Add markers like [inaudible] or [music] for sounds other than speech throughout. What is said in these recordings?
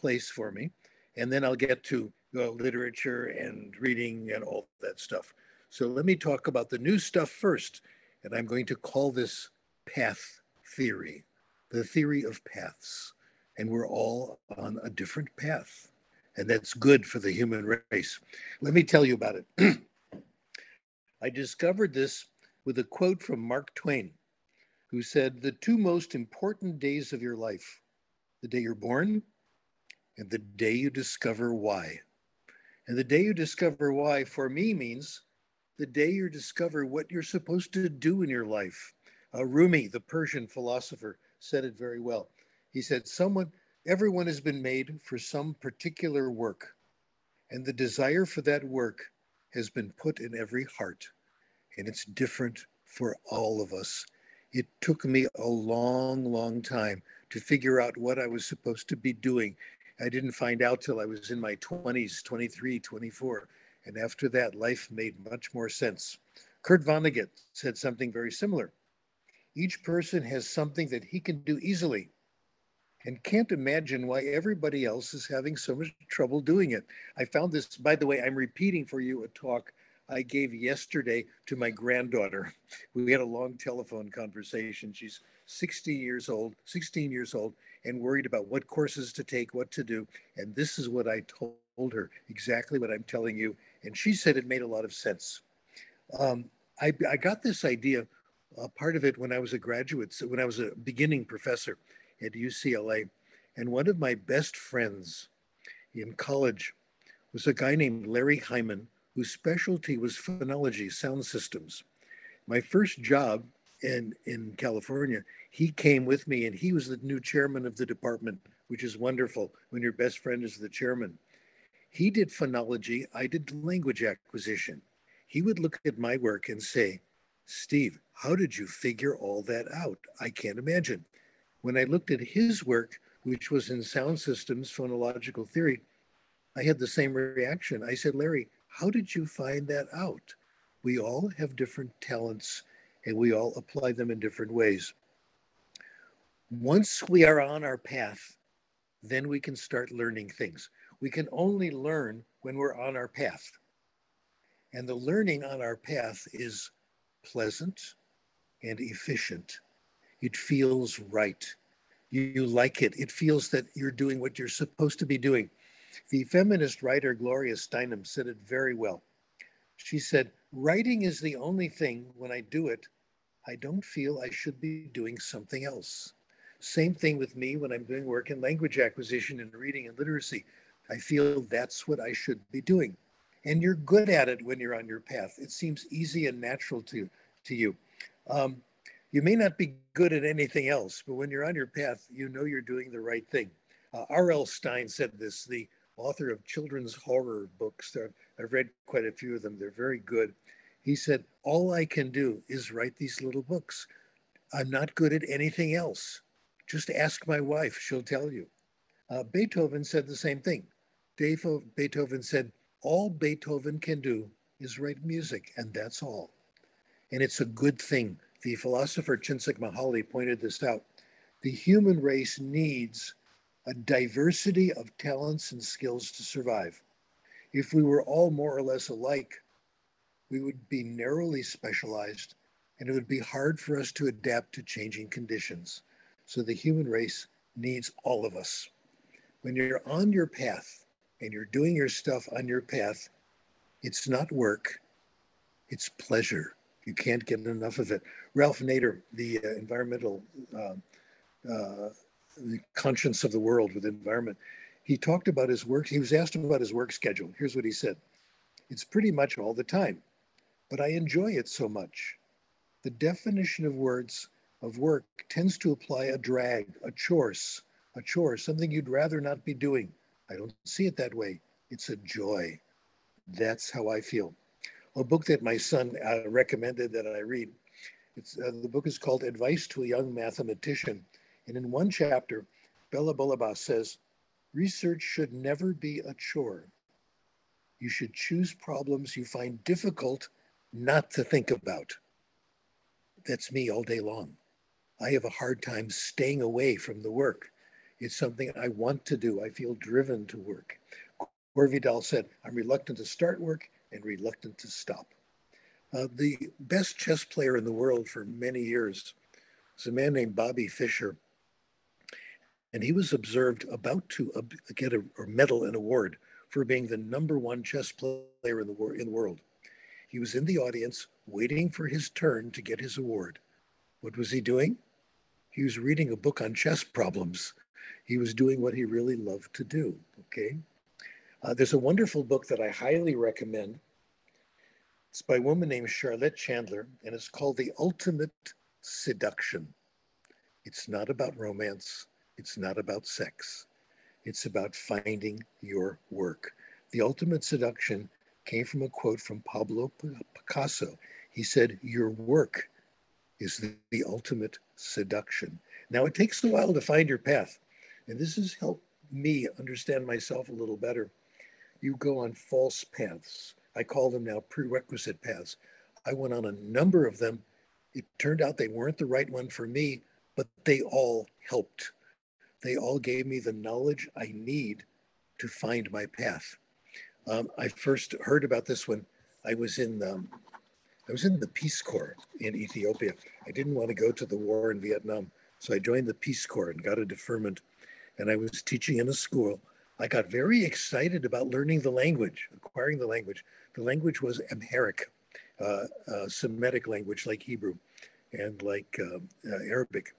place for me. And then I'll get to uh, literature and reading and all that stuff. So let me talk about the new stuff first. And I'm going to call this path theory, the theory of paths. And we're all on a different path. And that's good for the human race. Let me tell you about it. [clears throat] I discovered this with a quote from Mark Twain, who said, The two most important days of your life, the day you're born and the day you discover why. And the day you discover why for me means the day you discover what you're supposed to do in your life. Uh, Rumi, the Persian philosopher, said it very well. He said, Someone, everyone has been made for some particular work, and the desire for that work has been put in every heart, and it's different for all of us. It took me a long, long time to figure out what I was supposed to be doing. I didn't find out till I was in my 20s, 23, 24. And after that, life made much more sense. Kurt Vonnegut said something very similar. Each person has something that he can do easily and can't imagine why everybody else is having so much trouble doing it. I found this, by the way, I'm repeating for you a talk I gave yesterday to my granddaughter. [laughs] We had a long telephone conversation. She's 16 years old, 16 years old, and worried about what courses to take, what to do. And this is what I told her, exactly what I'm telling you. And she said it made a lot of sense. Um, I, I, got this idea, uh, part of it when I was a graduate, so when I was a beginning professor at UCLA. And one of my best friends in college was a guy named Larry Hyman, whose specialty was phonology, sound systems. My first job in, in California, he came with me and he was the new chairman of the department, which is wonderful when your best friend is the chairman. He did phonology, I did language acquisition. He would look at my work and say, Steve, how did you figure all that out? I can't imagine. When I looked at his work, which was in sound systems, phonological theory, I had the same reaction. I said, Larry, how did you find that out? We all have different talents and we all apply them in different ways. Once we are on our path, then we can start learning things. We can only learn when we're on our path. And the learning on our path is pleasant and efficient. It feels right. You, you, like it. It feels that you're doing what you're supposed to be doing. The feminist writer Gloria Steinem said it very well. She said, Writing is the only thing, when I do it, I don't feel I should be doing something else. Same thing with me when I'm doing work in language acquisition and reading and literacy. I feel that's what I should be doing. And you're good at it when you're on your path. It seems easy and natural to, to you. Um, you may not be good at anything else, but when you're on your path, you know you're doing the right thing. Uh, R.L. Stine said this the author of children's horror books. I've read quite a few of them, they're very good. He said, All I can do is write these little books. I'm not good at anything else. Just ask my wife, she'll tell you. Uh, Beethoven said the same thing. Dave Beethoven said, All Beethoven can do is write music, and that's all. And it's a good thing. The philosopher Csikszentmihalyi pointed this out. The human race needs a diversity of talents and skills to survive. If we were all more or less alike, we would be narrowly specialized and it would be hard for us to adapt to changing conditions. So the human race needs all of us. When you're on your path and you're doing your stuff on your path, it's not work, it's pleasure. You can't get enough of it. Ralph Nader, the uh, environmental uh, uh, the conscience of the world with environment. He talked about his work. He was asked about his work schedule. Here's what he said It's pretty much all the time, but I enjoy it so much. The definition of words of work tends to apply a drag, a chore, a chore, something you'd rather not be doing. I don't see it that way. It's a joy. That's how I feel. A book that my son uh, recommended that I read. It's, uh, the book is called Advice to a Young Mathematician. And in one chapter, Bela Bollobás says, research should never be a chore. You should choose problems you find difficult not to think about. That's me all day long. I have a hard time staying away from the work. It's something I want to do. I feel driven to work. Gore Vidal said, I'm reluctant to start work and reluctant to stop. Uh, the best chess player in the world for many years was a man named Bobby Fischer. And he was observed about to uh, get a, a medal, an award for being the number one chess player in the, wor- in the world. He was in the audience waiting for his turn to get his award. What was he doing? He was reading a book on chess problems. He was doing what he really loved to do. Okay. Uh, there's a wonderful book that I highly recommend. It's by a woman named Charlotte Chandler, and it's called The Ultimate Seduction. It's not about romance, it's not about sex, it's about finding your work. The Ultimate Seduction came from a quote from Pablo Picasso. He said, Your work is the, the ultimate seduction. Now, it takes a while to find your path, and this has helped me understand myself a little better you go on false paths. I call them now prerequisite paths. I went on a number of them. It turned out they weren't the right one for me, but they all helped. They all gave me the knowledge I need to find my path. Um, I first heard about this when I was in um, I was in the Peace Corps in Ethiopia. I didn't want to go to the war in Vietnam, so I joined the Peace Corps and got a deferment. And I was teaching in a school I got very excited about learning the language, acquiring the language. The language was Amharic, uh, uh, Semitic language like Hebrew and like uh, uh, Arabic.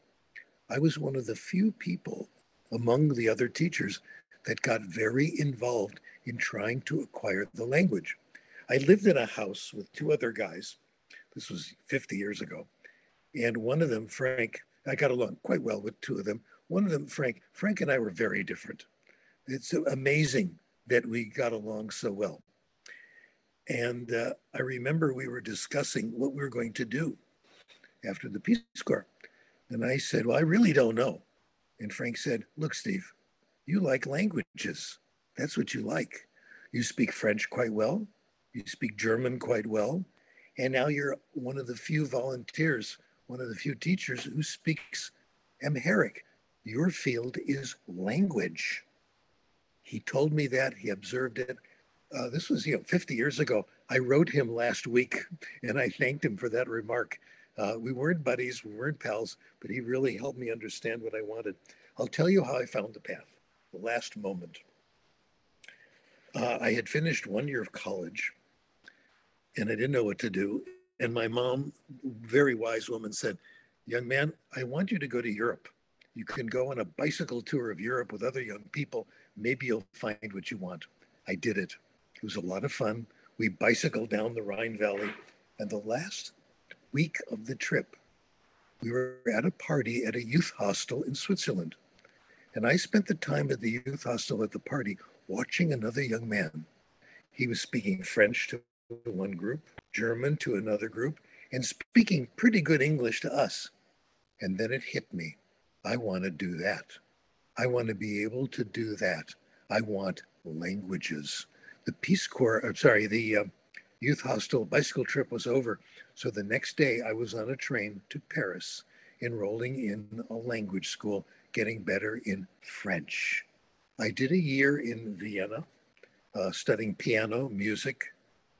I was one of the few people among the other teachers that got very involved in trying to acquire the language. I lived in a house with two other guys. This was 50 years ago. And one of them, Frank, I got along quite well with two of them. One of them, Frank, Frank and I were very different it's amazing that we got along so well. And uh, I remember we were discussing what we were going to do after the Peace Corps. And I said, Well, I really don't know. And Frank said, Look, Steve, you like languages. That's what you like. You speak French quite well, you speak German quite well. And now you're one of the few volunteers, one of the few teachers who speaks Amharic. Your field is language. He told me that, he observed it. Uh, this was you know 50 years ago. I wrote him last week [laughs] and I thanked him for that remark. Uh, we weren't buddies, we weren't pals, but he really helped me understand what I wanted. I'll tell you how I found the path, the last moment. Uh, I had finished one year of college and I didn't know what to do. And my mom, very wise woman, said, Young man, I want you to go to Europe. You can go on a bicycle tour of Europe with other young people maybe you'll find what you want. I did it. It was a lot of fun. We bicycled down the Rhine Valley. And the last week of the trip, we were at a party at a youth hostel in Switzerland. And I spent the time at the youth hostel at the party watching another young man. He was speaking French to one group, German to another group, and speaking pretty good English to us. And then it hit me. I want to do that. I want to be able to do that. I want languages. The Peace Corps, I'm sorry, the uh, youth hostel bicycle trip was over. So the next day I was on a train to Paris, enrolling in a language school, getting better in French. I did a year in Vienna, uh, studying piano, music,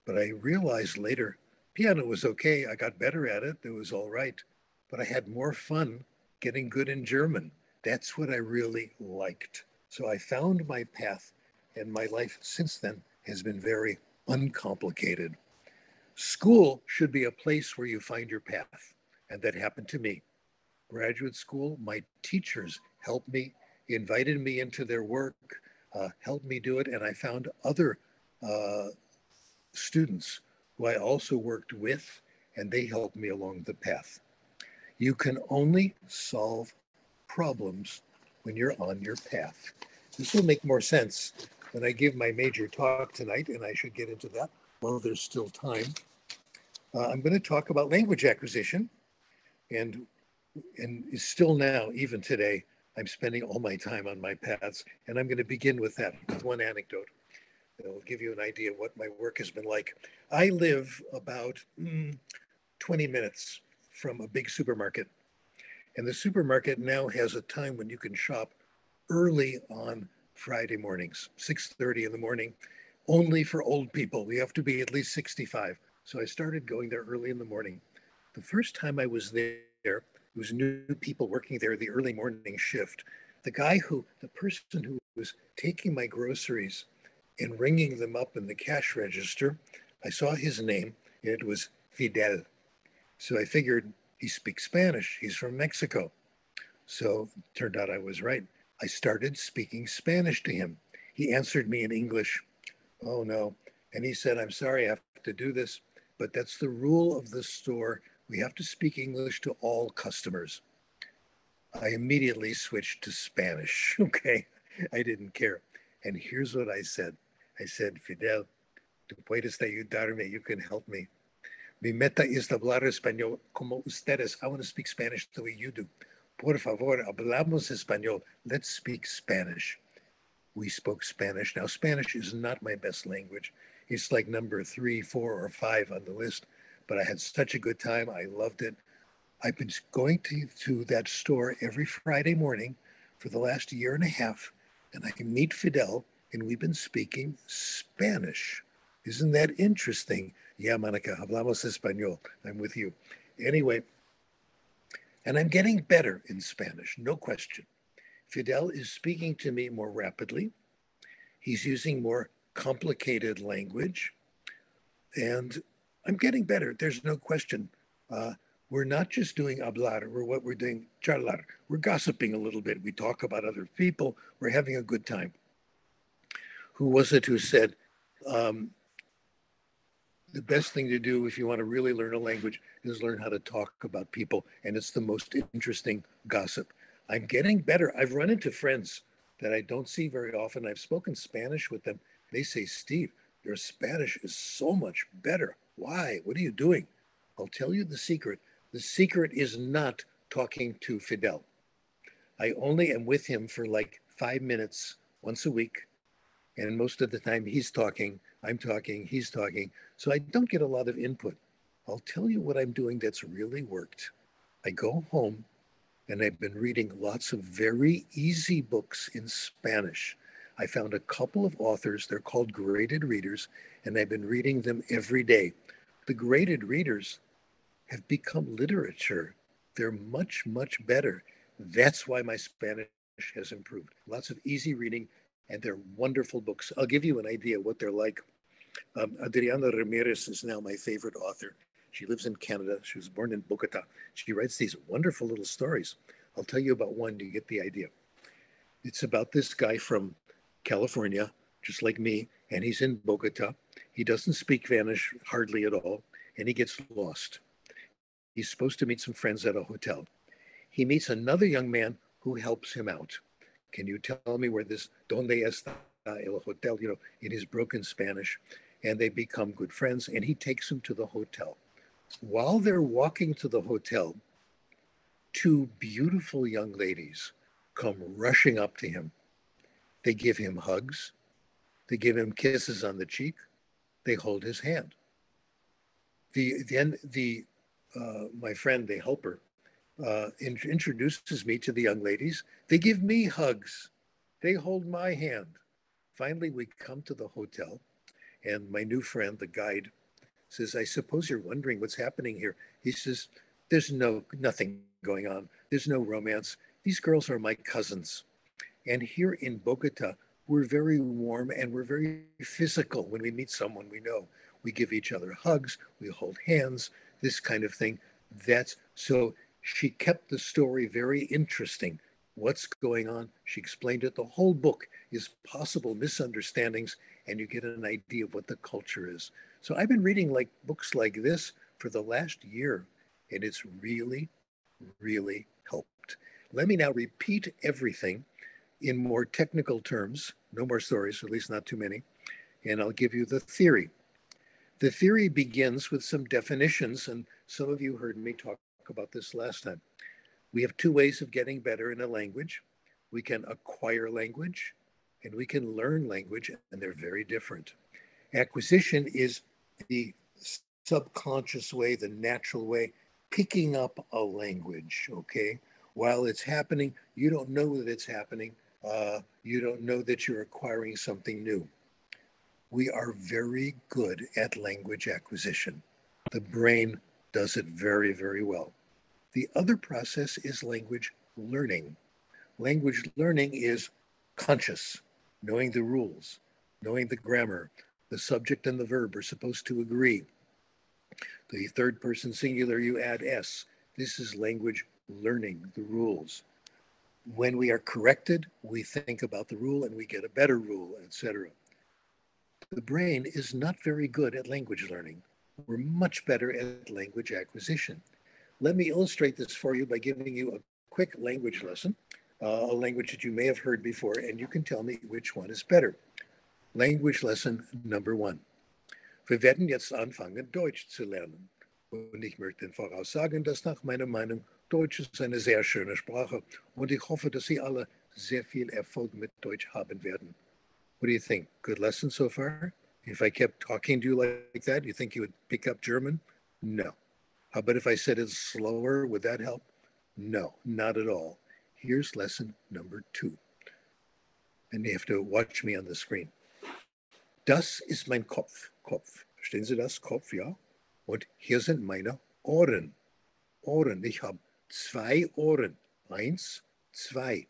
but I realized later piano was okay. I got better at it. It was all right. But I had more fun getting good in German. That's what I really liked. So I found my path, and my life since then has been very uncomplicated. School should be a place where you find your path, and that happened to me. Graduate school, my teachers helped me, invited me into their work, uh, helped me do it, and I found other uh, students who I also worked with, and they helped me along the path. You can only solve problems when you're on your path. This will make more sense when I give my major talk tonight, and I should get into that while there's still time. Uh, I'm going to talk about language acquisition, and and is still now, even today, I'm spending all my time on my paths, and I'm going to begin with that with one anecdote that will give you an idea of what my work has been like. I live about mm, 20 minutes from a big supermarket and the supermarket now has a time when you can shop early on Friday mornings, 6:30 in the morning, only for old people. We have to be at least 65. So I started going there early in the morning. The first time I was there, it was new people working there the early morning shift. The guy who, the person who was taking my groceries and ringing them up in the cash register, I saw his name. It was Fidel. So I figured he speaks Spanish. He's from Mexico. So turned out I was right. I started speaking Spanish to him. He answered me in English. Oh no. And he said, I'm sorry I have to do this, but that's the rule of the store. We have to speak English to all customers. I immediately switched to Spanish. [laughs] Okay. I didn't care. And here's what I said I said, Fidel, tú puedes ayudarme, you can help me. Mi meta es hablar español como ustedes. I want to speak Spanish the way you do. Por favor, hablamos español. Let's speak Spanish. We spoke Spanish. Now, Spanish is not my best language. It's like number three, four, or five on the list, but I had such a good time. I loved it. I've been going to, to that store every Friday morning for the last year and a half, and I meet Fidel, and we've been speaking Spanish. Isn't that interesting? Yeah, Monica, hablamos español. I'm with you. Anyway, and I'm getting better in Spanish, no question. Fidel is speaking to me more rapidly. He's using more complicated language. And I'm getting better. There's no question. Uh, we're not just doing hablar, we're what we're doing charlar. We're gossiping a little bit. We talk about other people. We're having a good time. Who was it who said, um, the best thing to do if you want to really learn a language is learn how to talk about people. And it's the most interesting gossip. I'm getting better. I've run into friends that I don't see very often. I've spoken Spanish with them. They say, Steve, your Spanish is so much better. Why? What are you doing? I'll tell you the secret. The secret is not talking to Fidel. I only am with him for like five minutes once a week. And most of the time he's talking I'm talking, he's talking. So I don't get a lot of input. I'll tell you what I'm doing that's really worked. I go home and I've been reading lots of very easy books in Spanish. I found a couple of authors, they're called graded readers, and I've been reading them every day. The graded readers have become literature. They're much, much better. That's why my Spanish has improved. Lots of easy reading, and they're wonderful books. I'll give you an idea what they're like. Um, Adriana Ramirez is now my favorite author. She lives in Canada. She was born in Bogota. She writes these wonderful little stories. I'll tell you about one to get the idea. It's about this guy from California, just like me, and he's in Bogota. He doesn't speak Spanish hardly at all, and he gets lost. He's supposed to meet some friends at a hotel. He meets another young man who helps him out. Can you tell me where this donde está el hotel, you know, in his broken Spanish? And they become good friends, and he takes him to the hotel. While they're walking to the hotel, two beautiful young ladies come rushing up to him. They give him hugs, they give him kisses on the cheek, they hold his hand. The then the uh, my friend, the helper, uh, in, introduces me to the young ladies. They give me hugs. They hold my hand. Finally, we come to the hotel, and my new friend, the guide, says, "I suppose you're wondering what's happening here." He says, "There's no nothing going on. There's no romance. These girls are my cousins." And here in Bogota, we're very warm and we're very physical. When we meet someone we know, we give each other hugs, we hold hands, this kind of thing. That's so she kept the story very interesting. What's going on? She explained it. The whole book is possible misunderstandings, and you get an idea of what the culture is. So I've been reading like books like this for the last year, and it's really, really helped. Let me now repeat everything in more technical terms. No more stories, at least not too many. And I'll give you the theory. The theory begins with some definitions, and some of you heard me talk about this last time. We have two ways of getting better in a language. We can acquire language and we can learn language, and they're very different. Acquisition is the subconscious way, the natural way, picking up a language, okay? While it's happening, you don't know that it's happening, Uh, you don't know that you're acquiring something new. We are very good at language acquisition. The brain does it very, very well. The other process is language learning. Language learning is conscious, knowing the rules, knowing the grammar. The subject and the verb are supposed to agree. The third person singular, you add S. This is language learning the rules. When we are corrected, we think about the rule and we get a better rule, etc. The brain is not very good at language learning. We're much better at language acquisition. Let me illustrate this for you by giving you a quick language lesson, uh, a language that you may have heard before, and you can tell me which one is better. Language lesson number one. Wir werden jetzt anfangen, Deutsch zu lernen. Und ich möchte voraussagen, dass nach meiner Meinung Deutsch ist eine sehr schöne Sprache und ich hoffe, dass Sie alle sehr viel Erfolg mit Deutsch haben werden. What do you think? Good lesson so far? If I kept talking to you like that, you think you would pick up German? No. How about if I said it slower? Would that help? No, not at all. Here's lesson number two. And you have to watch me on the screen. Das ist mein Kopf. Kopf. Verstehen Sie das? Kopf, ja. Und hier sind meine Ohren. Ohren. Ich habe zwei Ohren. Eins, zwei.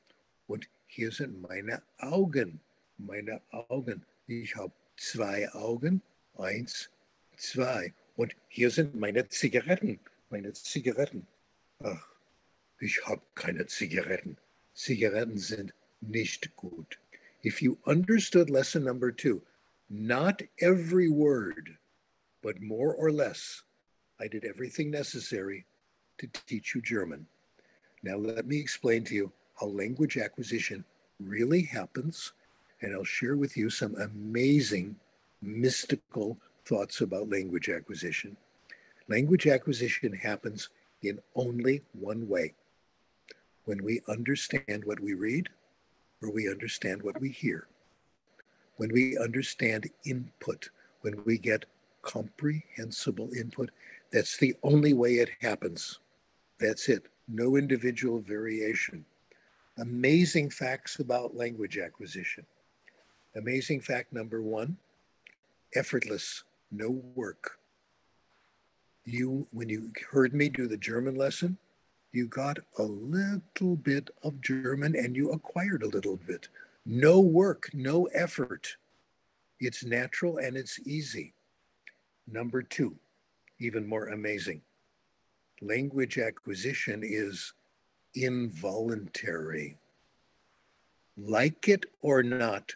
Und hier sind meine Augen. Meine Augen. Ich habe zwei Augen. Eins, zwei. Und hier sind meine Zigaretten. Meine Zigaretten. Ach, ich habe keine Zigaretten. Zigaretten sind nicht gut. If you understood lesson number two, not every word, but more or less, I did everything necessary to teach you German. Now, let me explain to you how language acquisition really happens, and I'll share with you some amazing mystical thoughts about language acquisition. Language acquisition happens in only one way when we understand what we read or we understand what we hear when we understand input, when we get comprehensible input, that's the only way it happens. That's it. No individual variation. Amazing facts about language acquisition. Amazing fact number one effortless, no work. You, when you heard me do the German lesson, you got a little bit of German and you acquired a little bit. No work, no effort. It's natural and it's easy. Number two, even more amazing language acquisition is involuntary. Like it or not,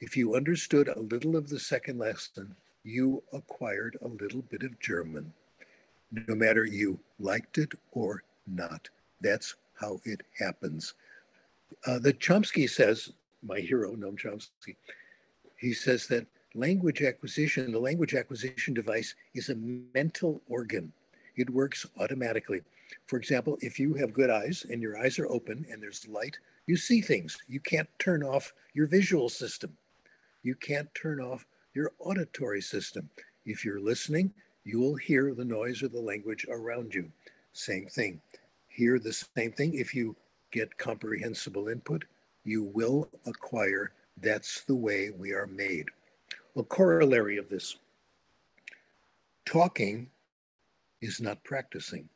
if you understood a little of the second lesson, you acquired a little bit of German, no matter you liked it or not. That's how it happens. Uh, the Chomsky says my hero, Noam Chomsky, he says that language acquisition, the language acquisition device is a mental organ. It works automatically. For example, if you have good eyes and your eyes are open and there's light, you see things. You can't turn off your visual system. You can't turn off your auditory system. If you're listening, you will hear the noise or the language around you. Same thing. Hear the same thing if you get comprehensible input you will acquire. That's the way we are made. A corollary of this talking is not practicing.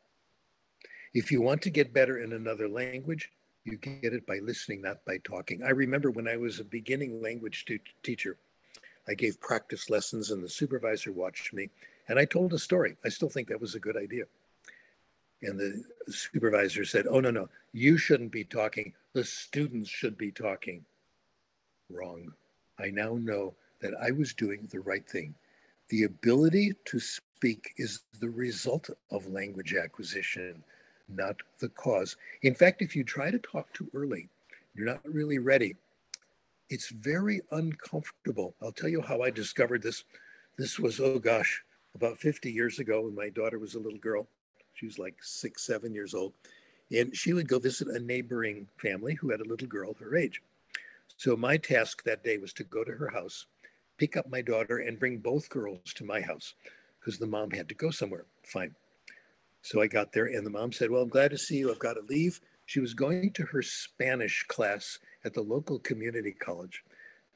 If you want to get better in another language, you get it by listening, not by talking. I remember when I was a beginning language teacher, I gave practice lessons and the supervisor watched me and I told a story. I still think that was a good idea. And the supervisor said, Oh, no, no, you shouldn't be talking. The students should be talking. Wrong. I now know that I was doing the right thing. The ability to speak is the result of language acquisition, not the cause. In fact, if you try to talk too early, you're not really ready. It's very uncomfortable. I'll tell you how I discovered this. This was, oh gosh, about 50 years ago when my daughter was a little girl. She was like six, seven years old. And she would go visit a neighboring family who had a little girl her age. So my task that day was to go to her house, pick up my daughter, and bring both girls to my house because the mom had to go somewhere. Fine. So I got there, and the mom said, Well, I'm glad to see you. I've got to leave. She was going to her Spanish class at the local community college.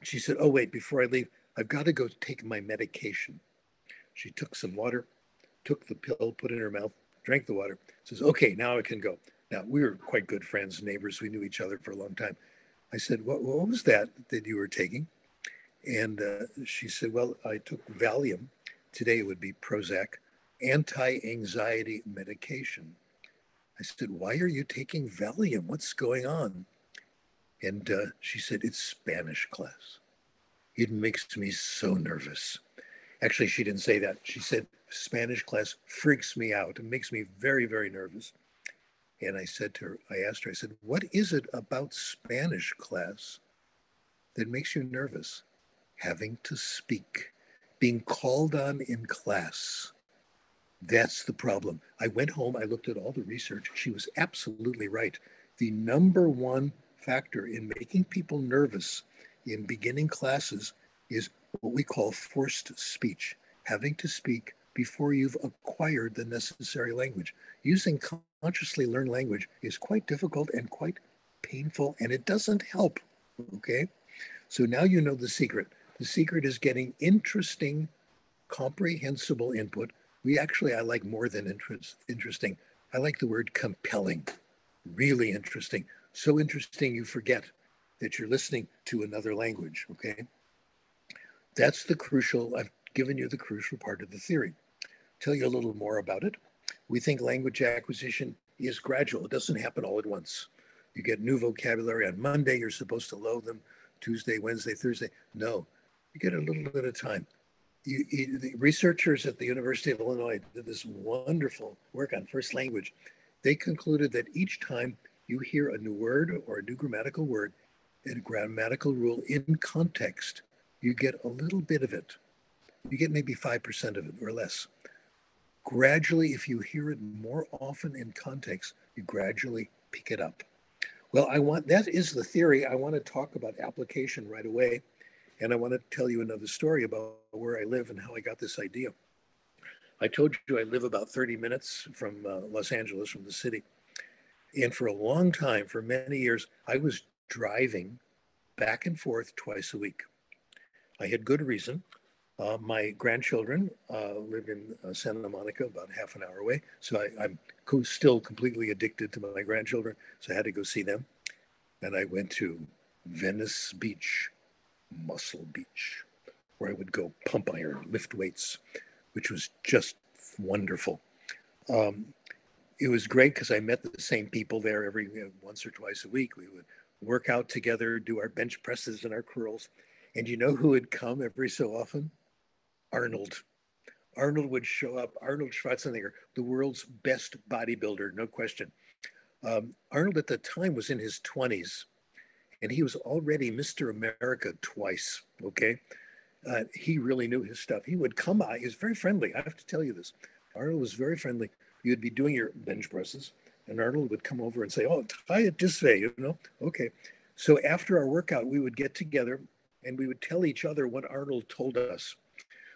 She said, Oh, wait, before I leave, I've got to go take my medication. She took some water, took the pill, put it in her mouth, drank the water, says, Okay, now I can go. Now, we were quite good friends, neighbors. We knew each other for a long time. I said, What, what was that that you were taking? And uh, she said, Well, I took Valium. Today it would be Prozac, anti anxiety medication. I said, Why are you taking Valium? What's going on? And uh, she said, It's Spanish class. It makes me so nervous. Actually, she didn't say that. She said, Spanish class freaks me out. It makes me very, very nervous. And I said to her, I asked her, I said, What is it about Spanish class that makes you nervous? Having to speak, being called on in class. That's the problem. I went home, I looked at all the research. She was absolutely right. The number one factor in making people nervous in beginning classes is what we call forced speech, having to speak before you've acquired the necessary language. Using consciously learned language is quite difficult and quite painful, and it doesn't help. Okay? So now you know the secret. The secret is getting interesting, comprehensible input. We actually, I like more than interest, interesting. I like the word compelling, really interesting. So interesting you forget that you're listening to another language. Okay? That's the crucial, I've given you the crucial part of the theory. Tell you a little more about it. We think language acquisition is gradual, it doesn't happen all at once. You get new vocabulary on Monday, you're supposed to load them Tuesday, Wednesday, Thursday. No, you get a little bit of time. You, you, the researchers at the University of Illinois did this wonderful work on first language. They concluded that each time you hear a new word or a new grammatical word, a grammatical rule in context, you get a little bit of it. You get maybe 5% of it or less. Gradually, if you hear it more often in context, you gradually pick it up. Well, I want that is the theory. I want to talk about application right away. And I want to tell you another story about where I live and how I got this idea. I told you I live about 30 minutes from uh, Los Angeles, from the city. And for a long time, for many years, I was driving back and forth twice a week. I had good reason. Uh, my grandchildren uh, live in uh, Santa Monica, about half an hour away. So I, am co- still completely addicted to my grandchildren. So I had to go see them. And I went to Venice Beach, Muscle Beach, where I would go pump iron, lift weights, which was just wonderful. Um, it was great because I met the same people there every you know, once or twice a week. We would work out together, do our bench presses and our curls. And you know who would come every so often? Arnold. Arnold would show up, Arnold Schwarzenegger, the world's best bodybuilder, no question. Um, Arnold at the time was in his 20s, and he was already Mr. America twice, okay? Uh, he really knew his stuff. He would come by, he was very friendly. I have to tell you this. Arnold was very friendly. You'd be doing your bench presses, and Arnold would come over and say, Oh, tie it this way, you know? Okay. So after our workout, we would get together and we would tell each other what Arnold told us.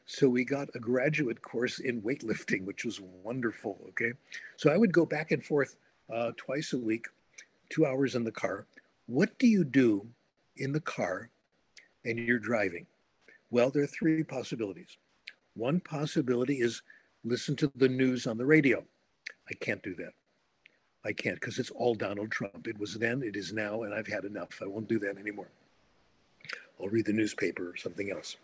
So we got a graduate course in weightlifting, which was wonderful. Okay. So I would go back and forth uh, twice a week, two hours in the car. What do you do in the car and you're driving? Well, there are three possibilities. One possibility is listen to the news on the radio. I can't do that. I can't because it's all Donald Trump. It was then, it is now, and I've had enough. I won't do that anymore. I'll read the newspaper or something else.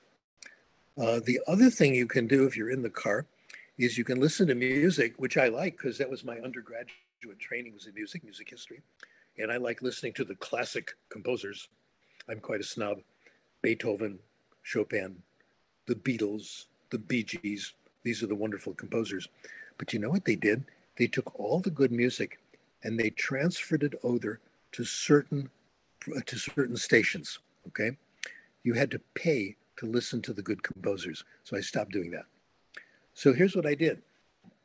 Uh, the other thing you can do if you're in the car is you can listen to music, which I like because that was my undergraduate training was in music, music history. And I like listening to the classic composers. I'm quite a snob. Beethoven, Chopin, the Beatles, the Bee Gees. These are the wonderful composers. But you know what they did? They took all the good music and they transferred it over to certain to certain stations. Okay, you had to pay to listen to the good composers. So I stopped doing that. So here's what I did.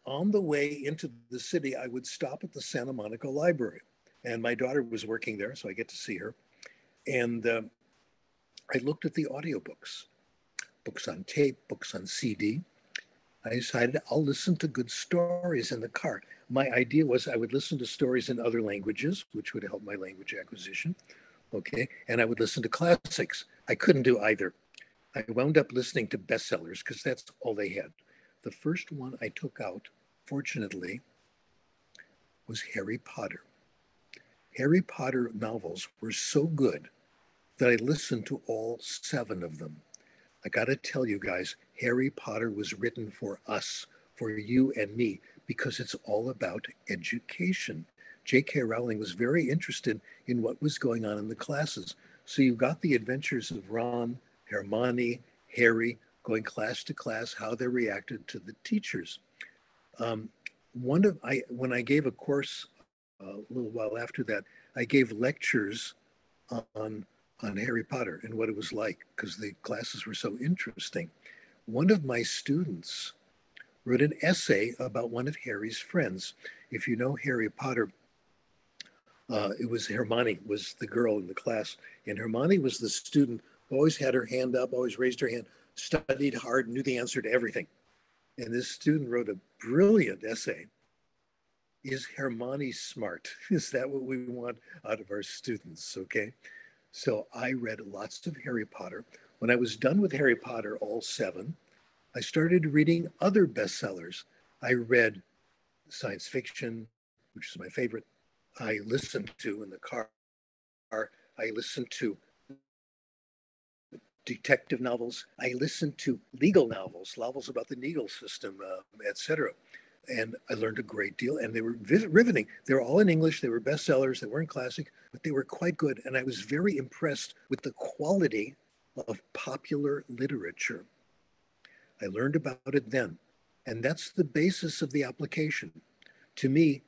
On the way into the city, I would stop at the Santa Monica Library. And my daughter was working there, so I get to see her. And uh, I looked at the audiobooks, books on tape, books on CD. I decided I'll listen to good stories in the car. My idea was I would listen to stories in other languages, which would help my language acquisition, Okay. And I would listen to classics. I couldn't do either. I wound up listening to bestsellers because that's all they had. The first one I took out, fortunately, was Harry Potter. Harry Potter novels were so good that I listened to all seven of them. I got to tell you guys, Harry Potter was written for us, for you and me, because it's all about education. J.K. Rowling was very interested in what was going on in the classes. So you got the adventures of Ron, Hermione, Harry, going class to class, how they reacted to the teachers. Um, one of I when I gave a course a little while after that, I gave lectures on on Harry Potter and what it was like because the classes were so interesting. One of my students wrote an essay about one of Harry's friends. If you know Harry Potter, uh, it was Hermione was the girl in the class, and Hermione was the student who always had her hand up, always raised her hand, studied hard, knew the answer to everything. And this student wrote a brilliant essay. Is Hermione smart? [laughs] Is that what we want out of our students? Okay. So I read lots of Harry Potter. When I was done with Harry Potter, all seven, I started reading other bestsellers. I read science fiction, which is my favorite. I listened to in the car. I listened to detective novels. I listened to legal novels, novels about the legal system, uh, etc. And I learned a great deal, and they were riveting. They were all in English. They were bestsellers. They weren't classic, but they were quite good. And I was very impressed with the quality of popular literature. I learned about it then. And that's the basis of the application. To me,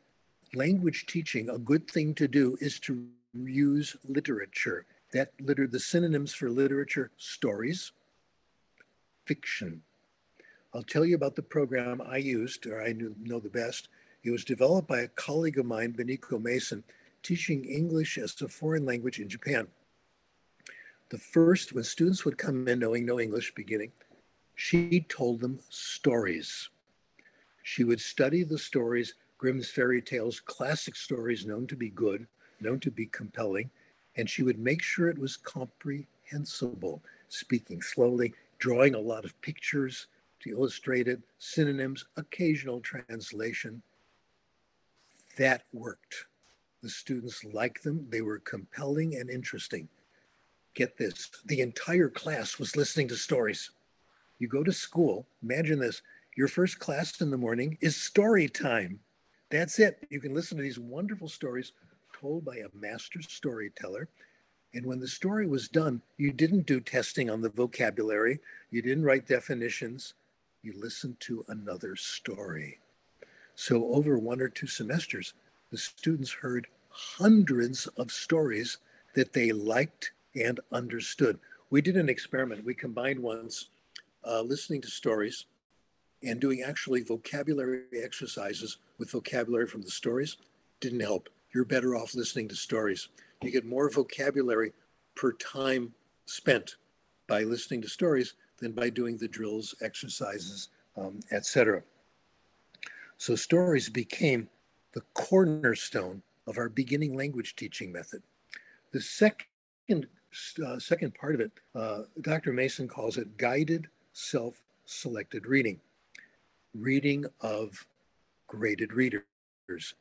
language teaching, a good thing to do is to use literature. That liter- the synonyms for literature, stories, fiction. I'll tell you about the program I used, or I knew, know the best. It was developed by a colleague of mine, Beniko Mason, teaching English as a foreign language in Japan. The first, when students would come in knowing no English beginning, she told them stories. She would study the stories, Grimm's fairy tales, classic stories known to be good, known to be compelling, and she would make sure it was comprehensible, speaking slowly, drawing a lot of pictures to illustrate it, synonyms, occasional translation. That worked. The students liked them, they were compelling and interesting. Get this the entire class was listening to stories. You go to school, imagine this your first class in the morning is story time. That's it. You can listen to these wonderful stories told by a master storyteller. And when the story was done, you didn't do testing on the vocabulary, you didn't write definitions, you listen to another story. So, over one or two semesters, the students heard hundreds of stories that they liked and understood. We did an experiment. We combined once uh, listening to stories and doing actually vocabulary exercises with vocabulary from the stories didn't help. You're better off listening to stories. You get more vocabulary per time spent by listening to stories than by doing the drills, exercises, um, etc. So stories became the cornerstone of our beginning language teaching method. The second uh, second part of it, uh, Dr. Mason calls it guided self selected reading, reading of graded readers.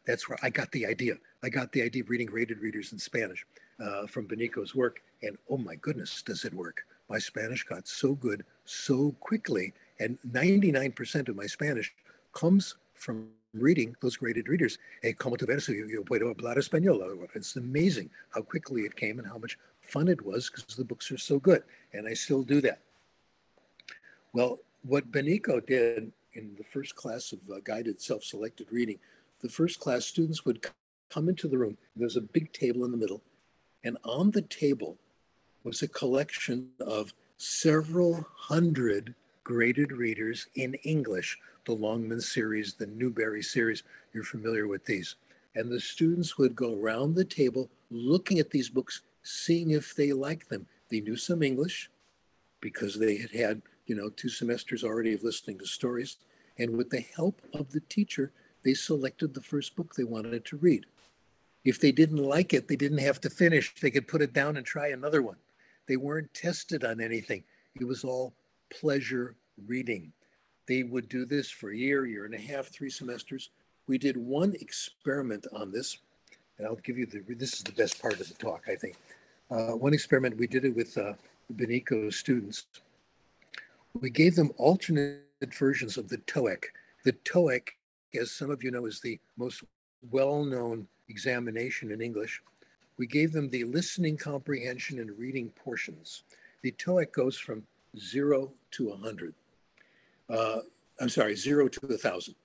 That's where I got the idea. I got the idea of reading graded readers in Spanish uh, from Beniko's work. And oh my goodness, does it work? My Spanish got so good so quickly. And 99% of my Spanish comes from reading those graded readers. Hey, como tu ves, yo puedo hablar español. It's amazing how quickly it came and how much fun it was because the books are so good. And I still do that. Well, what Beniko did in the first class of uh, guided self-selected reading, the first class students would come into the room. There's a big table in the middle, and on the table was a collection of several hundred graded readers in English, the Longman series, the Newbery series. You're familiar with these. And the students would go around the table looking at these books, seeing if they liked them. They knew some English because they had had you know, two semesters already of listening to stories. And with the help of the teacher, they selected the first book they wanted to read. If they didn't like it, they didn't have to finish. They could put it down and try another one. They weren't tested on anything. It was all pleasure reading. They would do this for a year, year and a half, three semesters. We did one experiment on this, and I'll give you the, this is the best part of the talk, I think. Uh, one experiment, we did it with uh, Beniko students. We gave them alternate versions of the TOEIC. The TOEIC, as some of you know, is the most well-known examination in English. We gave them the listening comprehension and reading portions. The TOEIC goes from zero to 100. Uh, I'm sorry, zero to 1,000.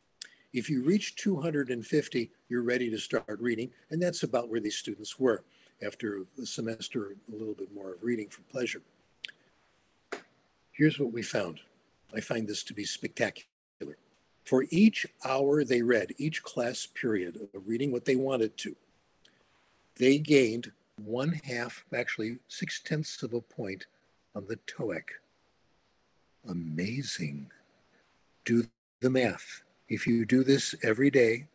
If you reach 250, you're ready to start reading. And that's about where these students were after a semester, a little bit more of reading for pleasure. Here's what we found. I find this to be spectacular. For each hour they read, each class period of reading what they wanted to, they gained one half, actually six tenths of a point on the TOEIC. Amazing. Do the math. If you do this every day